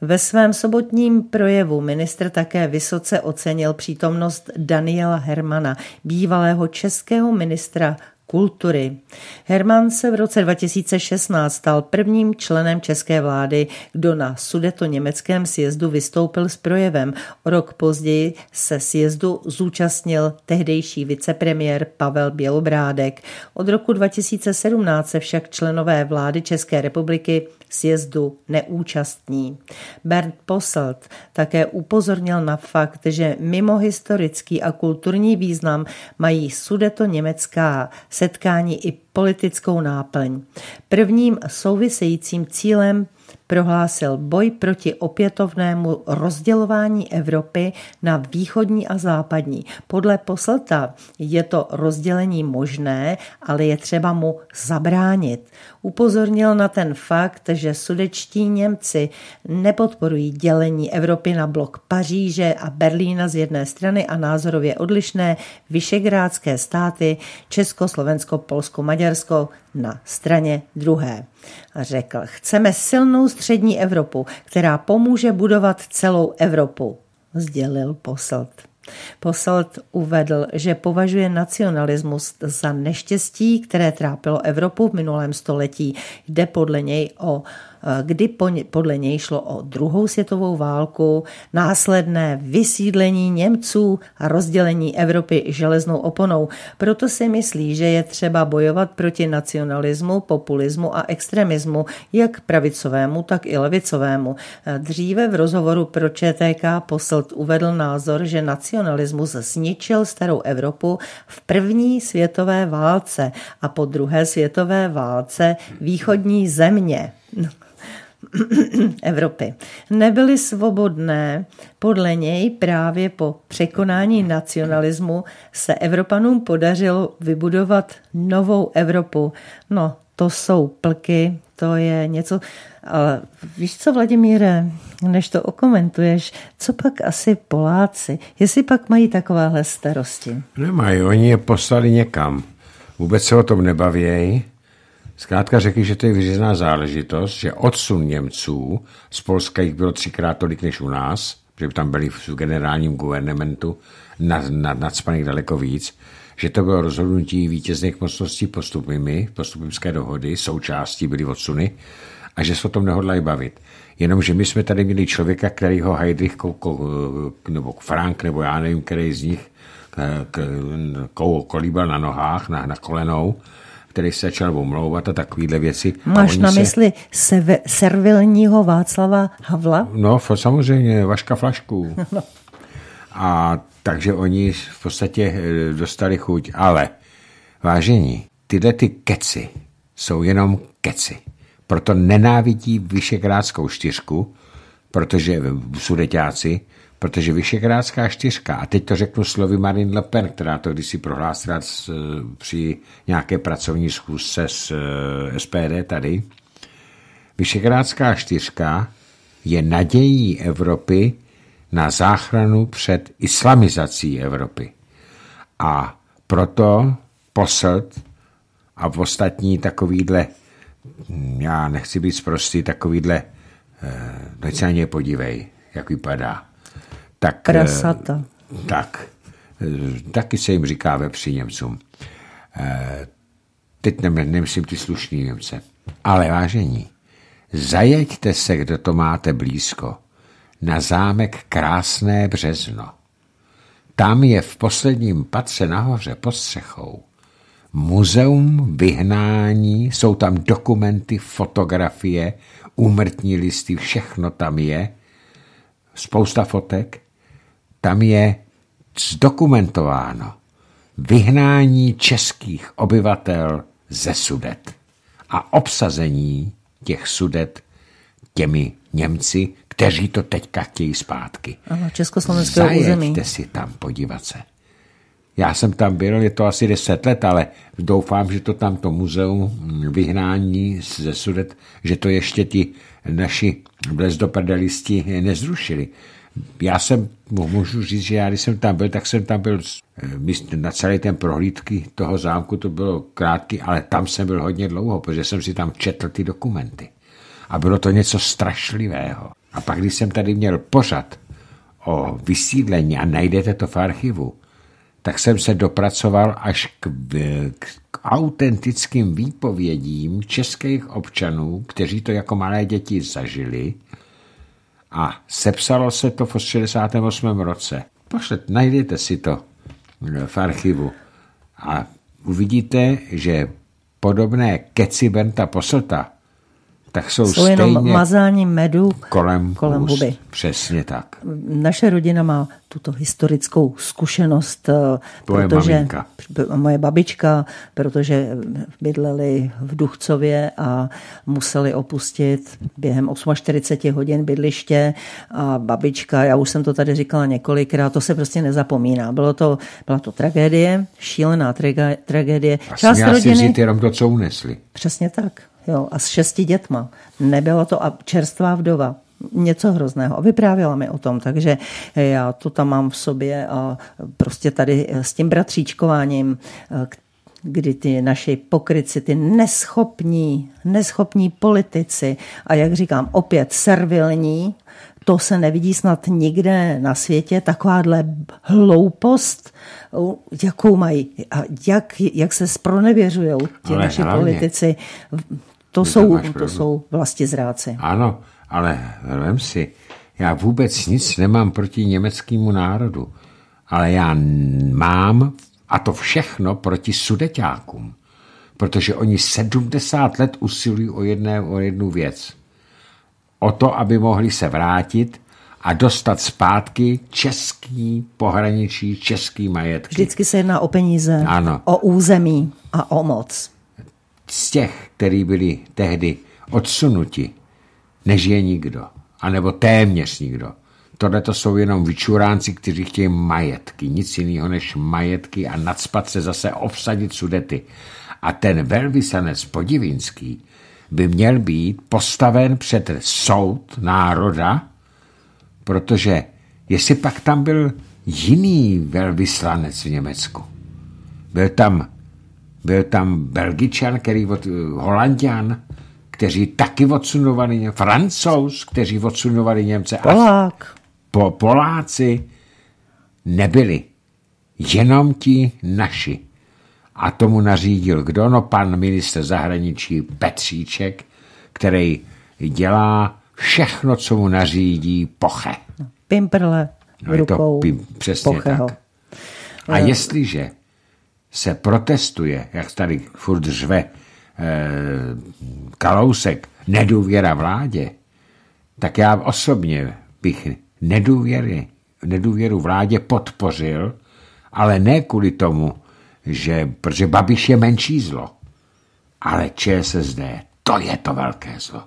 S1: Ve svém sobotním projevu ministr také vysoce ocenil přítomnost Daniela Hermana, bývalého českého ministra kultury. Herman se v roce 2016 stal prvním členem české vlády, kdo na sudeto německém sjezdu vystoupil s projevem. O rok později se sjezdu zúčastnil tehdejší vicepremiér Pavel Bělobrádek. Od roku 2017 se však členové vlády České republiky sjezdu neúčastní. Bernd Posselt také upozornil na fakt, že mimo historický a kulturní význam mají sudeto německá setkání i politickou náplň. Prvním souvisejícím cílem prohlásil boj proti opětovnému rozdělování Evropy na východní a západní. Podle poslta je to rozdělení možné, ale je třeba mu zabránit. Upozornil na ten fakt, že sudečtí Němci nepodporují dělení Evropy na blok Paříže a Berlína z jedné strany a názorově odlišné vyšegrádské státy Česko, Slovensko, Polsko, Maďarsko na straně druhé. A řekl, chceme silnou střední Evropu, která pomůže budovat celou Evropu, sdělil Posselt. Posselt uvedl, že považuje nacionalismus za neštěstí, které trápilo Evropu v minulém století. Jde podle něj o kdy podle něj šlo o druhou světovou válku, následné vysídlení Němců a rozdělení Evropy železnou oponou. Proto si myslí, že je třeba bojovat proti nacionalismu, populismu a extremismu, jak pravicovému, tak i levicovému. Dříve v rozhovoru pro ČTK Posselt uvedl názor, že nacionalismus zničil starou Evropu v první světové válce a po druhé světové válce východní země. Evropy. Nebyly svobodné, podle něj právě po překonání nacionalismu se Evropanům podařilo vybudovat novou Evropu. No, to jsou plky, to je něco, ale víš co, Vladimíre, než to okomentuješ, co pak asi Poláci, jestli pak mají takovéhle starosti?
S2: Nemají, oni je poslali někam. Vůbec se o tom nebavějí Zkrátka řekli, že to je vyřízená záležitost, že odsun Němců z Polska jich bylo třikrát tolik než u nás, že by tam byli v generálním guvernementu nad, nad, nadspaných daleko víc, že to bylo rozhodnutí vítězných mocností postupnými, postupimské dohody, součástí byly odsuny a že se o tom nehodlají bavit. Jenomže my jsme tady měli člověka, který ho Heidrich nebo Frank, nebo já nevím, který z nich kolíbal na nohách, na, na kolenou, který se začal omlouvat a takovéhle věci.
S1: Máš na se... mysli seve, servilního Václava Havla?
S2: No, samozřejmě, Vaška Flašku. no. A takže oni v podstatě eh, dostali chuť, ale vážení, tyhle ty keci jsou jenom keci. Proto nenávidí Vyšegrádskou čtyřku, protože sudeťáci, Protože Vyšegrádská čtyřka, a teď to řeknu slovy Marine Le Pen, která to kdysi prohlásila při nějaké pracovní schůzce s eh, SPD tady, Vyšegrádská čtyřka je nadějí Evropy na záchranu před islamizací Evropy. A proto poslt a v ostatní takovýhle, já nechci být zprostý, takovýhle, eh, se na ně podívej, jak vypadá.
S1: Tak, eh, Prasata.
S2: Tak, eh, taky se jim říká vepři Němcům. Eh, teď nemyslím ty slušný Němce. Ale vážení, zajeďte se, kdo to máte blízko, na zámek Krásné březno. Tam je v posledním patře nahoře pod střechou muzeum vyhnání, jsou tam dokumenty, fotografie, úmrtní listy, všechno tam je, spousta fotek. Tam je zdokumentováno vyhnání českých obyvatel ze Sudet a obsazení těch Sudet těmi Němci, kteří to teďka chtějí zpátky.
S1: Ano, československého území.
S2: si tam podívat se. Já jsem tam byl, je to asi deset let, ale doufám, že to tam to muzeum vyhnání ze Sudet, že to ještě ti naši blezdoprdelisti nezrušili. Já jsem, můžu říct, že já když jsem tam byl, tak jsem tam byl eh, na celý ten prohlídky toho zámku, to bylo krátký, ale tam jsem byl hodně dlouho, protože jsem si tam četl ty dokumenty. A bylo to něco strašlivého. A pak, když jsem tady měl pořad o vysídlení a najdete to v archivu, tak jsem se dopracoval až k, k, k autentickým výpovědím českých občanů, kteří to jako malé děti zažili a sepsalo se to v 68. roce. Pošlet, najdete si to v archivu a uvidíte, že podobné keci Benta Poslta tak jsou, jsou stejně jenom
S1: mazání medu
S2: kolem, kolem úst. huby. Přesně tak.
S1: Naše rodina má tuto historickou zkušenost, eh, Tvoje protože maminka. moje babička, protože bydleli v Duchcově a museli opustit během 48 hodin bydliště a babička, já už jsem to tady říkala několikrát, to se prostě nezapomíná. Bylo to, byla to tragédie, šílená tragédie.
S2: Část rodiny, jenom to, co unesli.
S1: Přesně tak jo, a s šesti dětma. Nebyla to čerstvá vdova něco hrozného. A vyprávěla mi o tom, takže já to tam mám v sobě a prostě tady s tím bratříčkováním, kdy ty naši pokryci, ty neschopní, neschopní politici a jak říkám, opět servilní, to se nevidí snad nikde na světě, takováhle hloupost, jakou mají a jak, jak se spronevěřují ti Ale naši hlavně, politici to, jsou, to jsou vlastně zráci.
S2: Ano, ale vem si, já vůbec nic nemám proti německému národu, ale já mám, a to všechno proti sudeťákům, protože oni 70 let usilují o, jedné, o jednu věc. O to, aby mohli se vrátit a dostat zpátky český pohraničí, český majetky.
S1: Vždycky se jedná o peníze,
S2: ano.
S1: o území a o moc
S2: z těch, kteří byli tehdy odsunuti, nežije nikdo. A nebo téměř nikdo. Tohle to jsou jenom vyčuránci, kteří chtějí majetky, nic jiného než majetky a nadspat se zase obsadit sudety. A ten velvyslanec Podivínský by měl být postaven před soud národa, protože jestli pak tam byl jiný velvyslanec v Německu, byl tam byl tam Belgičan, který od, Holandian, kteří taky odsunovali Němce, Francouz, kteří odsunovali Němce.
S1: Polák.
S2: Po, Poláci nebyli, jenom ti naši. A tomu nařídil kdo? No pan minister zahraničí Petříček, který dělá všechno, co mu nařídí Poche.
S1: Pimprle no, rukou to pim,
S2: přesně Pocheho. tak. A jestliže se protestuje, jak tady furt řve eh, Kalousek, nedůvěra vládě, tak já osobně bych nedůvěry, nedůvěru vládě podpořil, ale ne kvůli tomu, že, protože Babiš je menší zlo, ale ČSSD, to je to velké zlo.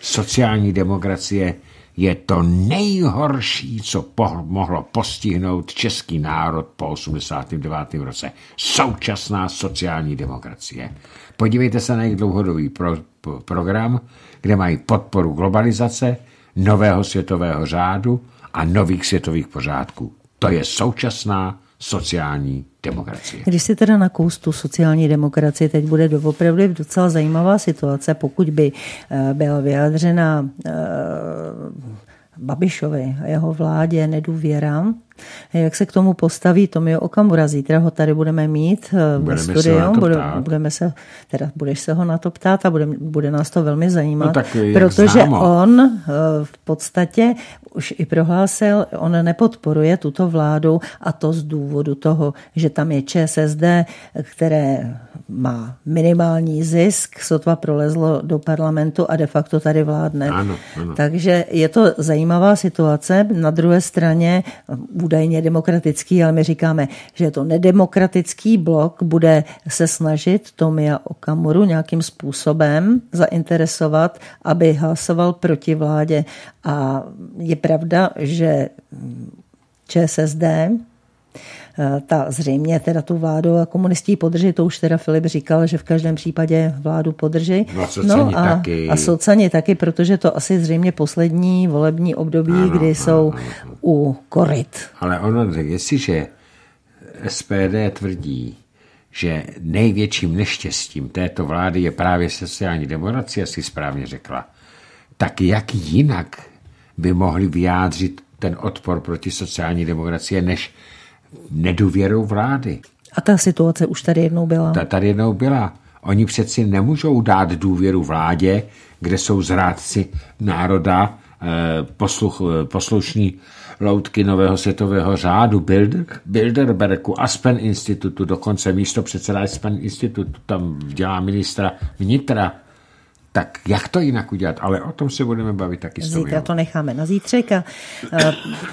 S2: Sociální demokracie je to nejhorší, co mohlo postihnout český národ po 89. roce. Současná sociální demokracie. Podívejte se na jejich dlouhodobý pro, pro, program, kde mají podporu globalizace, nového světového řádu a nových světových pořádků. To je současná sociální demokracie.
S1: Když si teda na tu sociální demokracie, teď bude doopravdy docela zajímavá situace, pokud by eh, byla vyjádřena eh, Babišovi a jeho vládě nedůvěra, jak se k tomu postaví Tomio Okamura? Zítra ho tady budeme mít eh, budeme ve studiu.
S2: Se bude,
S1: budeme se, teda budeš se ho na to ptát a bude, bude nás to velmi zajímat. No tak protože známo. on eh, v podstatě už i prohlásil, on nepodporuje tuto vládu a to z důvodu toho, že tam je ČSSD, které má minimální zisk, sotva prolezlo do parlamentu a de facto tady vládne.
S2: Ano, ano.
S1: Takže je to zajímavá situace. Na druhé straně údajně demokratický, ale my říkáme, že je to nedemokratický blok, bude se snažit Tomia Okamuru nějakým způsobem zainteresovat, aby hlasoval proti vládě. A je pravda, že ČSSD ta zřejmě teda tu vládu a komunistí podrží, to už teda Filip říkal, že v každém případě vládu podrží.
S2: No, no
S1: a,
S2: taky.
S1: a socani taky, protože to asi zřejmě poslední volební období, ano, kdy ano, jsou ano, ano. u koryt.
S2: Ale ono, jestliže SPD tvrdí, že největším neštěstím této vlády je právě sociální demokracie, si správně řekla, tak jak jinak by mohli vyjádřit ten odpor proti sociální demokracie, než nedůvěrou vlády.
S1: A ta situace už tady jednou byla.
S2: Ta tady jednou byla. Oni přeci nemůžou dát důvěru vládě, kde jsou zrádci národa, eh, posluch, eh, poslušní loutky nového světového řádu, Bilder, Bilderbergu, Aspen institutu, dokonce místo předseda Aspen institutu, tam dělá ministra vnitra, tak jak to jinak udělat? Ale o tom se budeme bavit taky s
S1: Zítra to necháme na zítřek a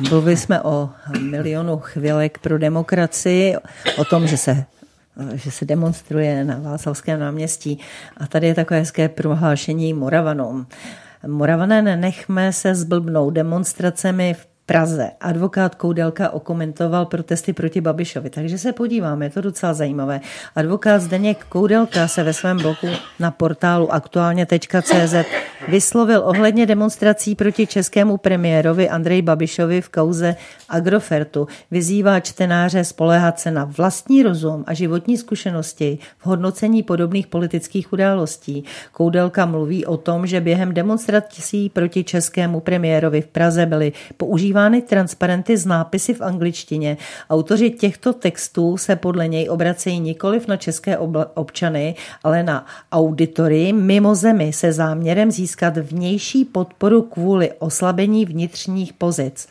S1: mluvili jsme o milionu chvilek pro demokracii, o tom, že se že se demonstruje na Václavském náměstí. A tady je takové hezké prohlášení Moravanům. Moravané, nenechme se zblbnout demonstracemi v Praze. Advokát Koudelka okomentoval protesty proti Babišovi, takže se podíváme, je to docela zajímavé. Advokát Zdeněk Koudelka se ve svém bloku na portálu aktuálně.cz vyslovil ohledně demonstrací proti českému premiérovi Andrej Babišovi v kauze Agrofertu. Vyzývá čtenáře spolehat se na vlastní rozum a životní zkušenosti v hodnocení podobných politických událostí. Koudelka mluví o tom, že během demonstrací proti českému premiérovi v Praze byly používány používány transparenty s nápisy v angličtině. Autoři těchto textů se podle něj obracejí nikoliv na české občany, ale na auditory mimo zemi se záměrem získat vnější podporu kvůli oslabení vnitřních pozic.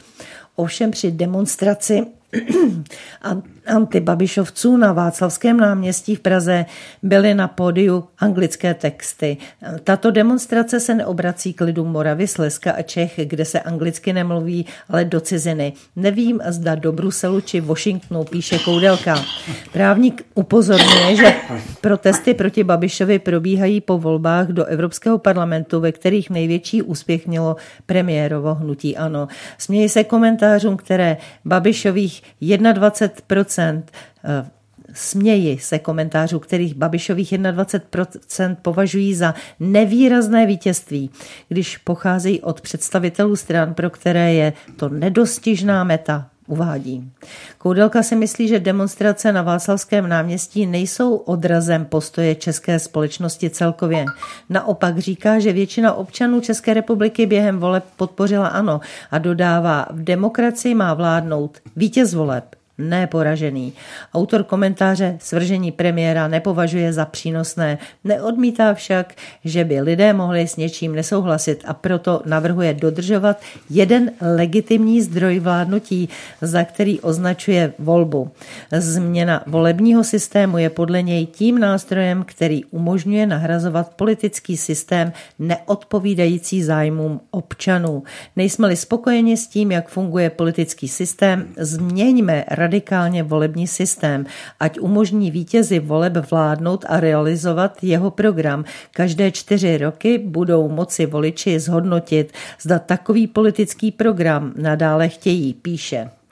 S1: Ovšem při demonstraci antibabišovců na Václavském náměstí v Praze byly na pódiu anglické texty. Tato demonstrace se neobrací k lidu Moravy, Slezska a Čech, kde se anglicky nemluví, ale do ciziny. Nevím, zda do Bruselu či Washingtonu, píše Koudelka. Právník upozorňuje, že protesty proti Babišovi probíhají po volbách do Evropského parlamentu, ve kterých největší úspěch mělo premiérovo hnutí ANO. Smějí se komentářům, které Babišových 21 Eh, směji se komentářů, kterých Babišových 21% považují za nevýrazné vítězství, když pocházejí od představitelů stran, pro které je to nedostižná meta, uvádí. Koudelka si myslí, že demonstrace na Václavském náměstí nejsou odrazem postoje české společnosti celkově. Naopak říká, že většina občanů České republiky během voleb podpořila ano a dodává, v demokracii má vládnout vítěz voleb neporažený. Autor komentáře svržení premiéra nepovažuje za přínosné, neodmítá však, že by lidé mohli s něčím nesouhlasit a proto navrhuje dodržovat jeden legitimní zdroj vládnutí, za který označuje volbu. Změna volebního systému je podle něj tím nástrojem, který umožňuje nahrazovat politický systém neodpovídající zájmům občanů. Nejsme-li spokojeni s tím, jak funguje politický systém, změňme radikálně volební systém, ať umožní vítězi voleb vládnout a realizovat jeho program. Každé čtyři roky budou moci voliči zhodnotit, zda takový politický program nadále chtějí, píše.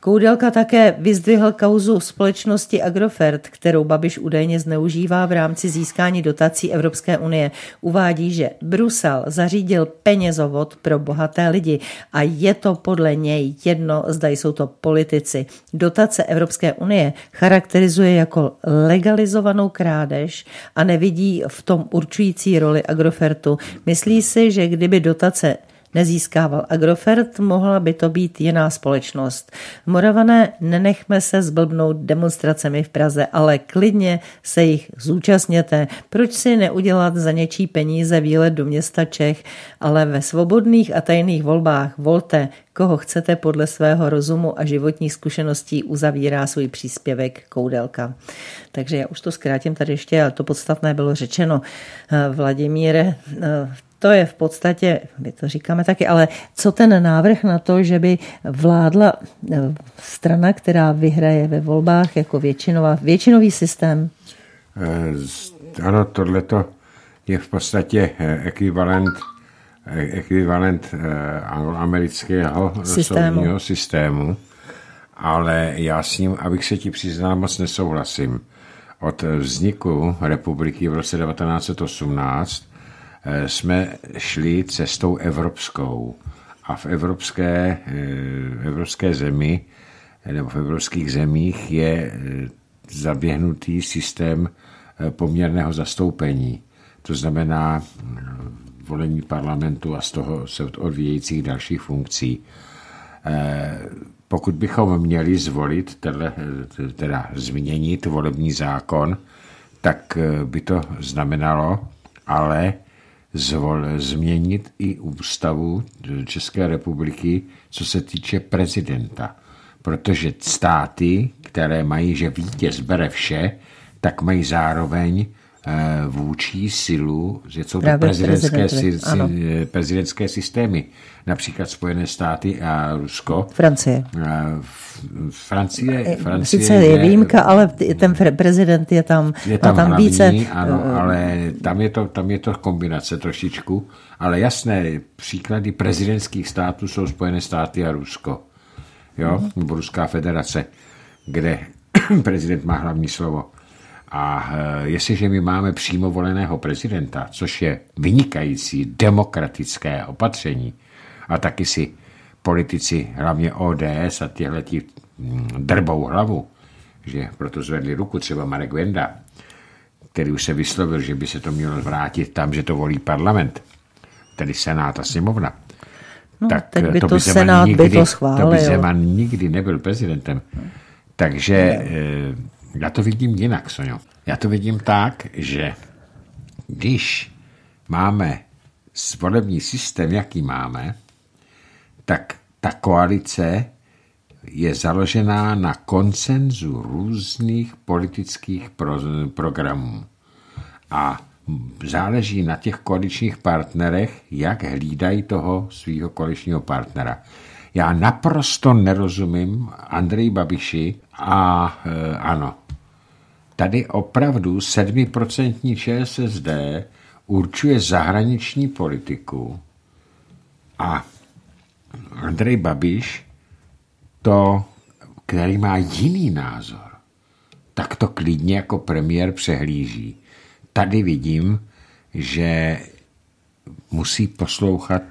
S1: Koudelka také vyzdvihl kauzu společnosti Agrofert, kterou Babiš údajně zneužívá v rámci získání dotací Evropské unie. Uvádí, že Brusel zařídil penězovod pro bohaté lidi a je to podle něj jedno, zda jsou to politici. Dotace Evropské unie charakterizuje jako legalizovanou krádež a nevidí v tom určující roli Agrofertu. Myslí si, že kdyby dotace nezískával Agrofert, mohla by to být jiná společnost. Moravané, nenechme se zblbnout demonstracemi v Praze, ale klidně se jich zúčastněte. Proč si neudělat za něčí peníze výlet do města Čech, ale ve svobodných a tajných volbách volte, koho chcete podle svého rozumu a životních zkušeností uzavírá svůj příspěvek Koudelka. Takže já už to zkrátím tady ještě, ale to podstatné bylo řečeno. Vladimíre, to je v podstatě, my to říkáme taky, ale co ten návrh na to, že by vládla eh, strana, která vyhraje ve volbách jako většinová, většinový systém?
S2: Eh, ano, tohle je v podstatě eh, ekvivalent ekvivalent angloamerického systému. systému, ale já s ním, abych se ti přiznal, moc nesouhlasím. Od vzniku republiky v roce 1918 Eh, jsme šli cestou evropskou. A v evropské, eh, evropské zemi nebo v evropských zemích je eh, zaběhnutý systém poměrného zastoupení. To znamená volení parlamentu a z toho se odvíjejících dalších funkcí. Pokud bychom měli zvolit, teda změnit volební zákon, tak by to znamenalo ale zvol, změnit i ústavu České republiky, co se týče prezidenta. Protože státy, které mají, že vítěz bere vše, tak mají zároveň vůči silu, že jsou to prezidentské, si, prezidentské systémy. Například Spojené státy a Rusko.
S1: Francie.
S2: Francie, Francie
S1: Sice je, je výjimka, ale ten prezident je tam,
S2: je tam,
S1: tam
S2: hlavní,
S1: více.
S2: Ano, eh, ale tam je, to, tam je to kombinace trošičku. Ale jasné, příklady prezidentských států jsou Spojené státy a Rusko. Jo, mm. nebo Ruská federace, kde prezident má hlavní slovo. A e, jestliže my máme přímo voleného prezidenta, což je vynikající demokratické opatření, a taky si politici, hlavně ODS a těhle ti mm, drbou hlavu, že proto zvedli ruku třeba Marek Venda, který už se vyslovil, že by se to mělo vrátit tam, že to volí parlament, tedy Senát a sněmovna.
S1: No, tak teď by to, to by Senát nikdy, by to schválil.
S2: To by Zeman nikdy nebyl prezidentem. Takže ne. Já to vidím jinak, Sonio. Já to vidím tak, že když máme volební systém, jaký máme, tak ta koalice je založená na koncenzu různých politických pro, programů. A záleží na těch koaličních partnerech, jak hlídají toho svého koaličního partnera. Já naprosto nerozumím Andrej Babiši a e, ano, tady opravdu 7% ČSSD určuje zahraniční politiku a Andrej Babiš to, který má jiný názor, tak to klidně jako premiér přehlíží. Tady vidím, že musí poslouchat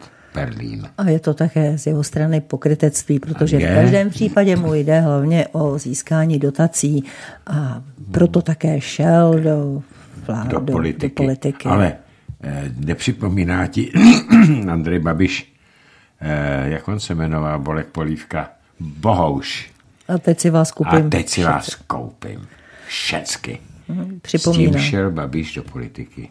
S2: Berlín.
S1: A je to také z jeho strany pokrytectví, protože v každém případě mu jde hlavně o získání dotací a proto také šel do, vlád, do, politiky. do politiky.
S2: Ale eh, nepřipomíná ti Andrej Babiš eh, jak on se jmenoval, Bolek Polívka, Bohouš.
S1: A teď si vás koupím.
S2: A teď si vás koupím. Všecky.
S1: Mhm, připomínám.
S2: S tím šel Babiš do politiky.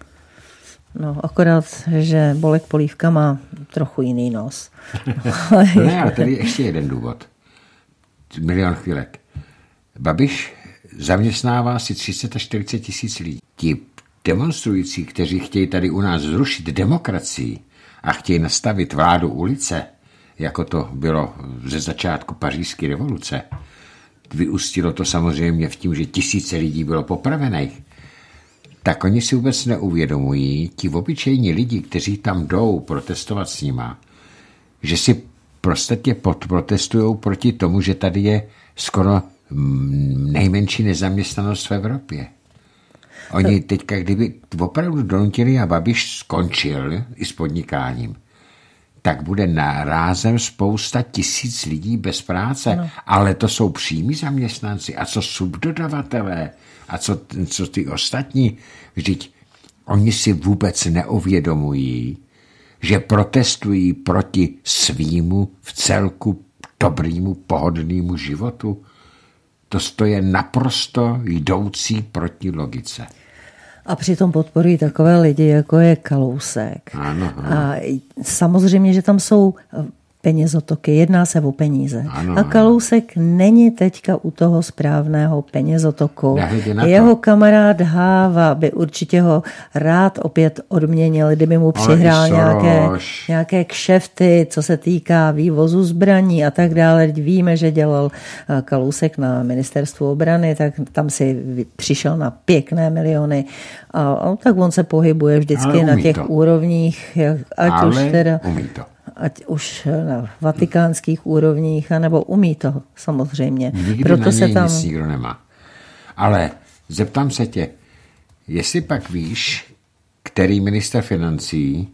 S1: No, akorát, že Bolek Polívka má trochu jiný nos.
S2: no ne, ale tady je ještě jeden důvod. Milion chvílek. Babiš zaměstnává si 30 až 40 tisíc lidí. Ti demonstrující, kteří chtějí tady u nás zrušit demokracii, a chtějí nastavit vládu ulice, jako to bylo ze začátku pařížské revoluce, vyústilo to samozřejmě v tím, že tisíce lidí bylo popravených, tak oni si vůbec neuvědomují, ti obyčejní lidi, kteří tam jdou protestovat s nima, že si prostě protestují proti tomu, že tady je skoro mm, nejmenší nezaměstnanost v Evropě. Oni teďka, kdyby opravdu donutili a Babiš skončil i s podnikáním, tak bude rázem spousta tisíc lidí bez práce. No. Ale to jsou přímí zaměstnanci. A co subdodavatelé? A co, co ty ostatní? Vždyť oni si vůbec neuvědomují, že protestují proti svýmu v celku dobrýmu, pohodlnému životu. To je naprosto jdoucí proti logice.
S1: A přitom podporují takové lidi, jako je Kalousek.
S2: Ano, ano.
S1: A samozřejmě, že tam jsou penězotoky, jedná se o peníze.
S2: Ano,
S1: a Kalousek není teďka u toho správného penězotoku. Jeho kamarád Háva by určitě ho rád opět odměnil, kdyby mu přihrál nějaké, nějaké kšefty, co se týká vývozu zbraní a tak dále. Víme, že dělal eh, Kalousek na ministerstvu obrany, tak tam si přišel na pěkné miliony. A, a tak on se pohybuje vždycky na těch to. úrovních, ať
S2: Ale
S1: už teda...
S2: Umí to
S1: ať už na vatikánských úrovních, anebo umí to samozřejmě.
S2: Nikdy Proto na se tam... nic nikdo nemá. Ale zeptám se tě, jestli pak víš, který minister financí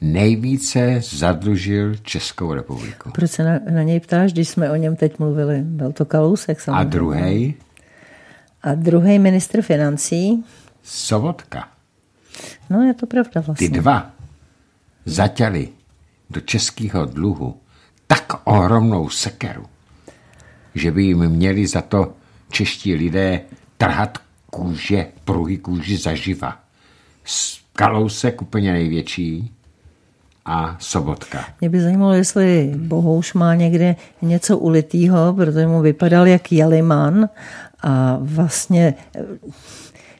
S2: nejvíce zadlužil Českou republiku.
S1: Proč se na, na něj ptáš, když jsme o něm teď mluvili? Byl to Kalousek samozřejmě.
S2: A druhý?
S1: A druhý ministr financí?
S2: Sobotka.
S1: No je to pravda vlastně.
S2: Ty dva zatěli do českého dluhu tak ohromnou sekeru, že by jim měli za to čeští lidé trhat kůže, pruhy kůži zaživa. Kalousek úplně největší a Sobotka.
S1: Mě by zajímalo, jestli Bohouš má někde něco ulitýho, protože mu vypadal jak Jeliman a vlastně,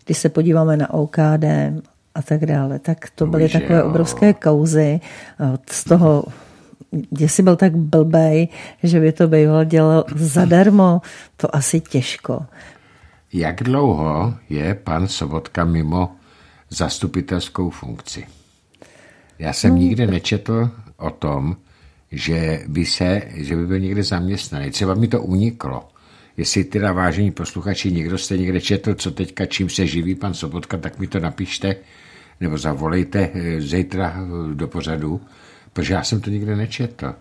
S1: když se podíváme na OKD a tak dále. Tak to byly Bože, takové jo. obrovské kauzy. Z toho, jestli byl tak blbej, že by to býval dělal zadarmo, to asi těžko.
S2: Jak dlouho je pan Sobotka mimo zastupitelskou funkci? Já jsem no, nikde nečetl o tom, že by, se, že by byl někde zaměstnaný. Třeba mi to uniklo. Jestli teda vážení posluchači, někdo jste někde četl, co teďka, čím se živí pan Sobotka, tak mi to napište, nebo zavolejte eh, zítra eh, do pořadu, protože já jsem to nikde nečetl.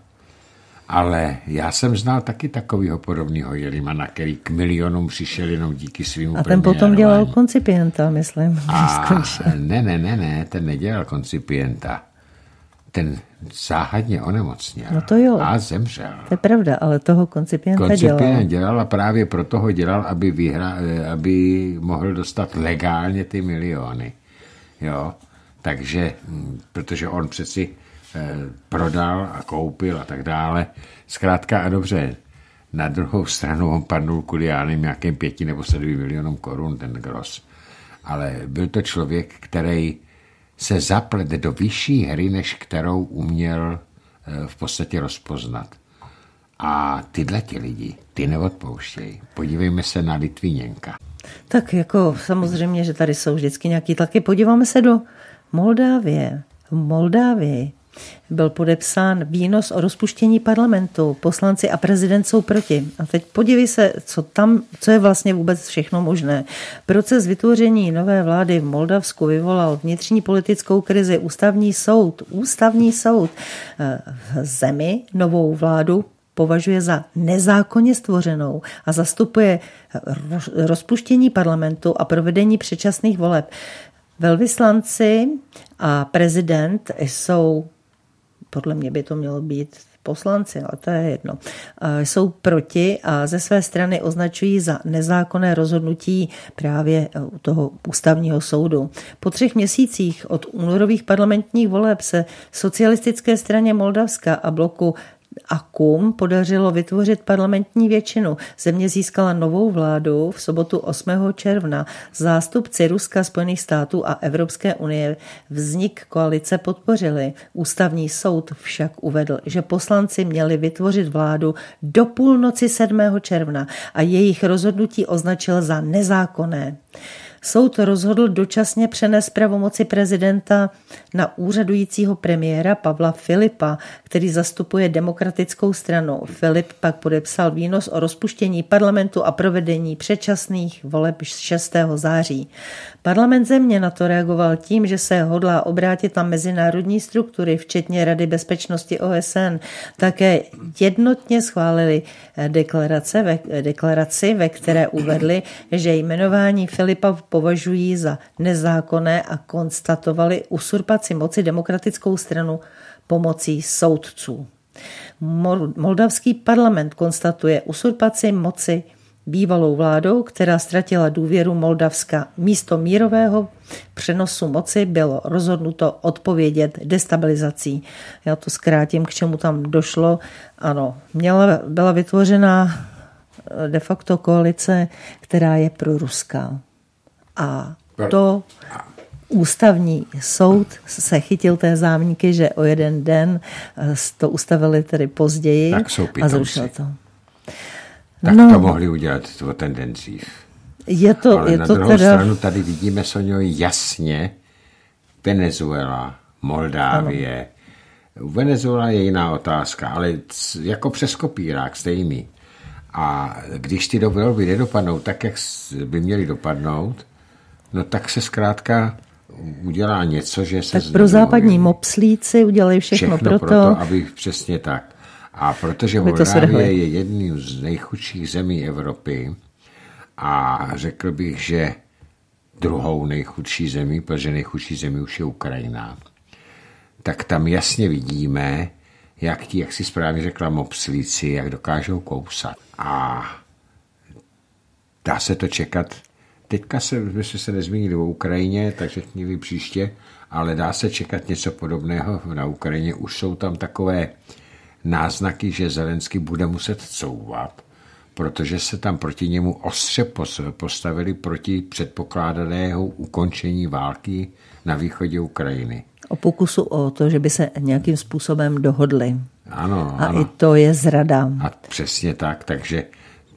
S2: Ale já jsem znal taky takového podobného Jelimana, který k milionům přišel jenom díky svým
S1: A ten potom dělal koncipienta, myslím.
S2: A ne, ne, ne, ne, ten nedělal koncipienta. Ten záhadně onemocněl
S1: no to jo.
S2: a zemřel.
S1: To je pravda, ale toho koncipienta
S2: Koncipient
S1: dělal.
S2: dělal a právě proto ho dělal, aby, vyhra, eh, aby mohl dostat legálně ty miliony. Jo? Takže, hm, protože on přeci eh, prodal a koupil a tak dále. Zkrátka a dobře, na druhou stranu on padnul kvůli já nevím, nějakým pěti nebo sedmi milionům korun, ten Gross. Ale byl to člověk, který se zaplet do vyšší hry, než kterou uměl eh, v podstatě rozpoznat. A tyhle ti lidi, ty neodpouštějí. Podívejme se na Litvíněnka.
S1: Tak jako samozřejmě, že tady jsou vždycky nějaký tlaky. Podíváme se do Moldávie. V Moldávii byl podepsán výnos o rozpuštění parlamentu. Poslanci a prezident jsou proti. A teď podívej se, co tam, co je vlastně vůbec všechno možné. Proces vytvoření nové vlády v Moldavsku vyvolal vnitřní politickou krizi. Ústavní soud, ústavní soud eh, v zemi novou vládu považuje za nezákonně stvořenou a zastupuje rozpuštění parlamentu a provedení předčasných voleb. Velvyslanci a prezident jsou, podle mě by to mělo být poslanci, ale to je jedno, jsou proti a ze své strany označují za nezákonné rozhodnutí právě toho ústavního soudu. Po třech měsících od únorových parlamentních voleb se socialistické straně Moldavska a bloku Akum podařilo vytvořit parlamentní většinu. Země získala novou vládu v sobotu 8. června. Zástupci Ruska, Spojených států a Evropské unie vznik koalice podpořili. Ústavní soud však uvedl, že poslanci měli vytvořit vládu do půlnoci 7. června a jejich rozhodnutí označil za nezákonné. Soud rozhodl dočasně přenést pravomoci prezidenta na úřadujícího premiéra Pavla Filipa, který zastupuje demokratickou stranu. Filip pak podepsal výnos o rozpuštění parlamentu a provedení předčasných voleb 6. září. Parlament země na to reagoval tím, že se hodlá obrátit na mezinárodní struktury, včetně Rady bezpečnosti OSN. Také jednotně schválili deklarace, ve, deklaraci, ve které uvedli, že jmenování Filipa považují za nezákonné a konstatovali usurpaci moci demokratickou stranu pomocí soudců. Moldavský parlament konstatuje usurpaci moci bývalou vládou, která ztratila důvěru Moldavska. Místo mírového přenosu moci bylo rozhodnuto odpovědět destabilizací. Já to zkrátím, k čemu tam došlo. Ano, měla, byla vytvořena de facto koalice, která je pro ruská. A to ústavní soud se chytil té zámníky, že o jeden den eh, to ustavili tedy později a zrušil to.
S2: Tak no, to mohli udělat o ten den dřív.
S1: Je to,
S2: Ale
S1: je
S2: na
S1: to
S2: druhou
S1: teda...
S2: stranu tady vidíme, Sonio, jasně Venezuela, Moldávie. Ano. Venezuela je jiná otázka, ale jako přes kopírák stejný. A když ty do volby nedopadnou tak, jak by měly dopadnout, no tak se zkrátka udělá něco, že se...
S1: Tak pro západní mopslíci udělají všechno,
S2: všechno
S1: proto...
S2: proto, aby přesně tak. A protože Moldávie je jedním z nejchudších zemí Evropy a řekl bych, že druhou nejchudší zemí, protože nejchudší zemí už je Ukrajina, tak tam jasně vidíme, jak ti, jak si správně řekla, mopslíci, jak dokážou kousat. A dá se to čekat. Teďka se, my jsme se nezmínili o Ukrajině, tak řekni příště, ale dá se čekat něco podobného na Ukrajině. Už jsou tam takové náznaky, že Zelensky bude muset couvat, protože se tam proti němu ostře postavili proti předpokládaného ukončení války na východě Ukrajiny.
S1: O pokusu o to, že by se nějakým způsobem dohodli.
S2: Ano,
S1: A
S2: ano.
S1: i to je zrada.
S2: A přesně tak, takže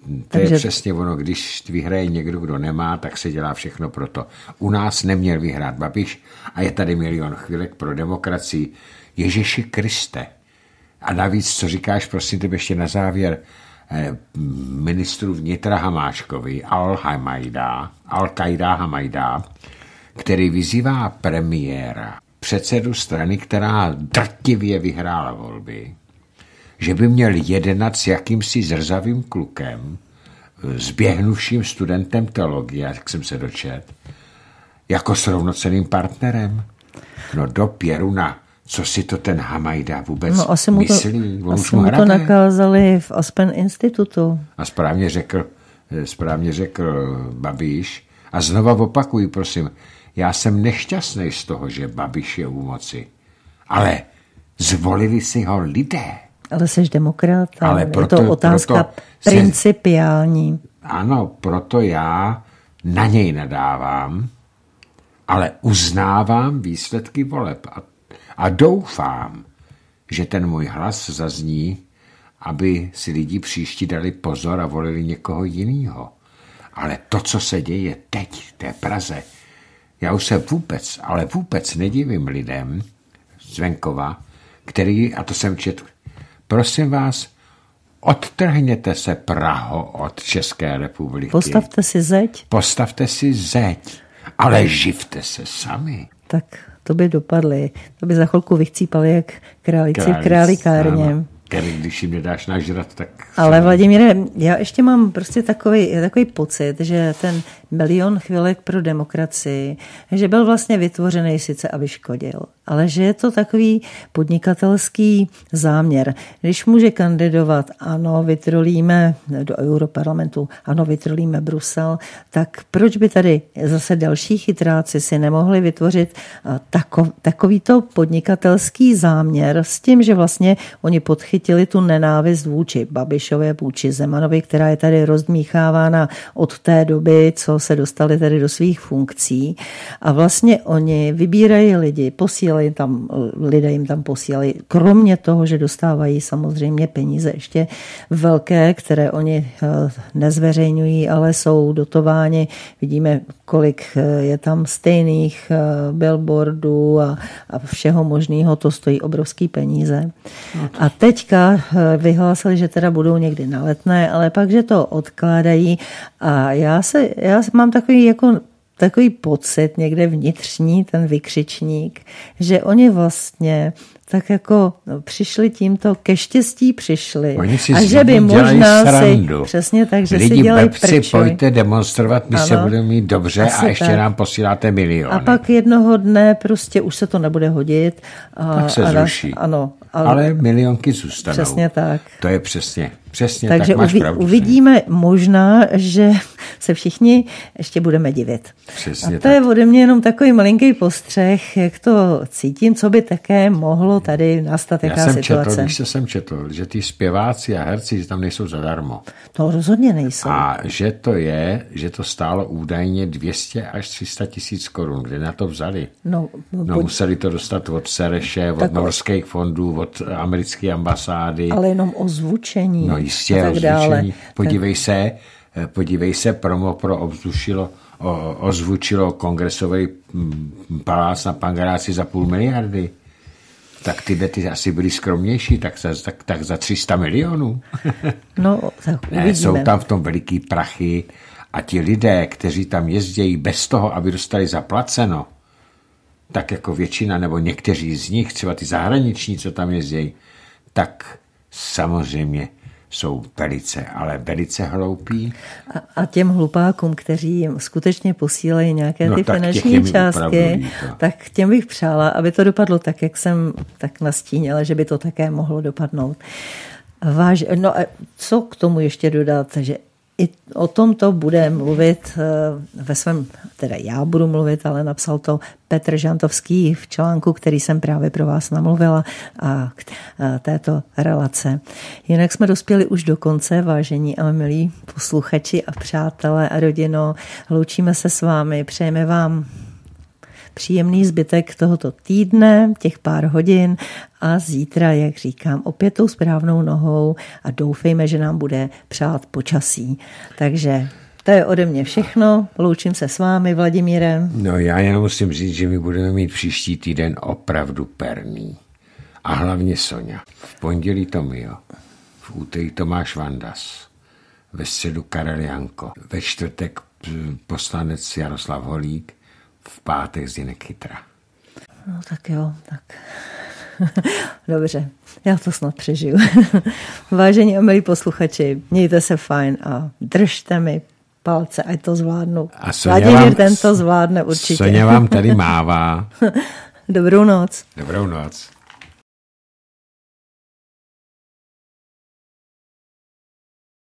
S2: to
S1: Takže-
S2: je přesně ono, když vyhraje někdo, kdo nemá, tak se dělá všechno pro to. U nás neměl vyhrát Babiš a je tady milion chvílek pro demokracii. Ježíši Kriste. A navíc, co říkáš, prosím tebe ještě na závěr, eh, ministru vnitra Hamáčkovi, Al-Hamaida, Al-Qaida Hamaida, který vyzývá premiéra, předsedu strany, která drtivě vyhrála volby, že by měl jednat s jakýmsi zrzavým klukem, zběhnuvším studentem teologie, jak jsem se dočet, jako s rovnoceným partnerem. No do Pěruna, co si to ten Hamajda vůbec
S1: No asi mu to,
S2: myslí? On
S1: asi mu to nakázali v Aspen institutu.
S2: A správně řekl, správně řekl Babiš. A znova opakuji, prosím, já jsem nešťastný z toho, že Babiš je u moci. Ale zvolili si ho lidé.
S1: Ale jsi demokrat, a
S2: Ale
S1: je
S2: proto-
S1: to otázka
S2: proto se-
S1: principiální.
S2: Ano, proto já na něj nadávám, ale uznávám výsledky voleb a, a doufám, že ten můj hlas zazní, aby si lidi příští dali pozor a volili někoho jiného. Ale to, co se děje teď v té Praze, já už se vůbec, ale vůbec nedivím lidem z venkova, který, a to jsem četl, prosím vás, odtrhněte se Praho od České republiky.
S1: Postavte si zeď,
S2: Postavte si zeď, ale živte se sami.
S1: tak to by dopadly. To by za chvilku vychcípali jak králíci v králikárně.
S2: Který, když jim nedáš nažrat, tak...
S1: Ale Vladimíre, já ještě mám prostě takový, takový pocit, že ten milion chvilek pro demokracii, že byl vlastně vytvořený sice, aby škodil, ale že je to takový podnikatelský záměr. Když může kandidovat, ano, vytrolíme do Europarlamentu, ano, vytrolíme Brusel, tak proč by tady zase další chytráci si nemohli vytvořit takov, takovýto podnikatelský záměr s tím, že vlastně oni podchytili tu nenávist vůči Babišově, vůči Zemanovi, která je tady rozdmíchávána od té doby, co se dostali tady do svých funkcí. A vlastně oni vybírají lidi, posílají tam, lidé jim tam posílají, kromě toho, že dostávají samozřejmě peníze ještě velké, které oni eh, nezveřejňují, ale jsou dotováni. Vidíme, kolik eh, je tam stejných eh, billboardů a, a všeho možného, to stojí obrovský peníze. A teďka vyhlásili, že teda budou někdy na letné, ale pak, že to odkládají a já, se, já mám takový jako takový pocit někde vnitřní, ten vykřičník, že oni vlastně tak jako no, přišli tímto, ke štěstí přišli.
S2: Oni si
S1: a že by možná
S2: srandu.
S1: si, přesně tak, že
S2: Lidi
S1: si dělají
S2: blbci, pojďte demonstrovat, my ano, se budeme mít dobře a ještě tak. nám posíláte miliony.
S1: A pak jednoho dne prostě už se to nebude hodit. A,
S2: tak se
S1: a,
S2: zruší.
S1: Ano.
S2: Ale, ale milionky zůstanou.
S1: Přesně tak.
S2: To je přesně. Přesně
S1: Takže
S2: tak, máš
S1: uvi,
S2: pravdu,
S1: uvidíme možná, že se všichni ještě budeme divit.
S2: Přesně
S1: a to
S2: tak.
S1: je ode mě jenom takový malinký postřeh, jak to cítím, co by také mohlo tady nastat, jaká
S2: Já jsem
S1: situace.
S2: četl, když jsem četl, že ty zpěváci a herci, že tam nejsou zadarmo.
S1: To rozhodně nejsou.
S2: A že to je, že to stálo údajně 200 až 300 tisíc korun. Kde na to vzali?
S1: No,
S2: no
S1: pojď...
S2: museli to dostat od Sereše, od norských fondů, od americké ambasády.
S1: Ale jenom o zvučení.
S2: No jistě, tak dále. Podívej tak... se, podívej se, promo pro obzvučilo, o, ozvučilo kongresový palác na Pangaráci za půl miliardy. Tak ty ty asi byly skromnější, tak za, tak, tak za 300 milionů.
S1: No, tak
S2: ne, jsou tam v tom veliký prachy a ti lidé, kteří tam jezdí bez toho, aby dostali zaplaceno, tak jako většina nebo někteří z nich, třeba ty zahraniční, co tam jezdí, tak samozřejmě jsou velice, ale velice hloupí.
S1: A, a těm hlupákům, kteří jim skutečně posílají nějaké no, ty finanční částky, tak těm bych přála, aby to dopadlo tak, jak jsem tak nastínila, že by to také mohlo dopadnout. Váž, no a co k tomu ještě dodat, že i o tomto bude mluvit eh, ve svém, teda já budu mluvit, ale napsal to Petr Žantovský v článku, který jsem právě pro vás namluvila a k eh, této relace. Jinak jsme dospěli už do konce, vážení a milí posluchači a přátelé a rodino. Loučíme se s vámi, přejeme vám příjemný zbytek tohoto týdne, těch pár hodin a zítra, jak říkám, opět tou správnou nohou a doufejme, že nám bude přát počasí. Takže to je ode mě všechno. Loučím se s vámi, Vladimírem.
S2: No já jenom musím říct, že my budeme mít příští týden opravdu perný. A hlavně Sonja. V pondělí Tomio, v úterý Tomáš Vandas, ve středu Karel Janko, ve čtvrtek poslanec Jaroslav Holík, v pátek Zdeněk Chytra.
S1: No tak jo, tak. Dobře, já to snad přežiju. Vážení a milí posluchači, mějte se fajn a držte mi palce, ať to zvládnu.
S2: A vám,
S1: ten to zvládne určitě.
S2: Soně vám tady mává.
S1: Dobrou noc.
S2: Dobrou noc.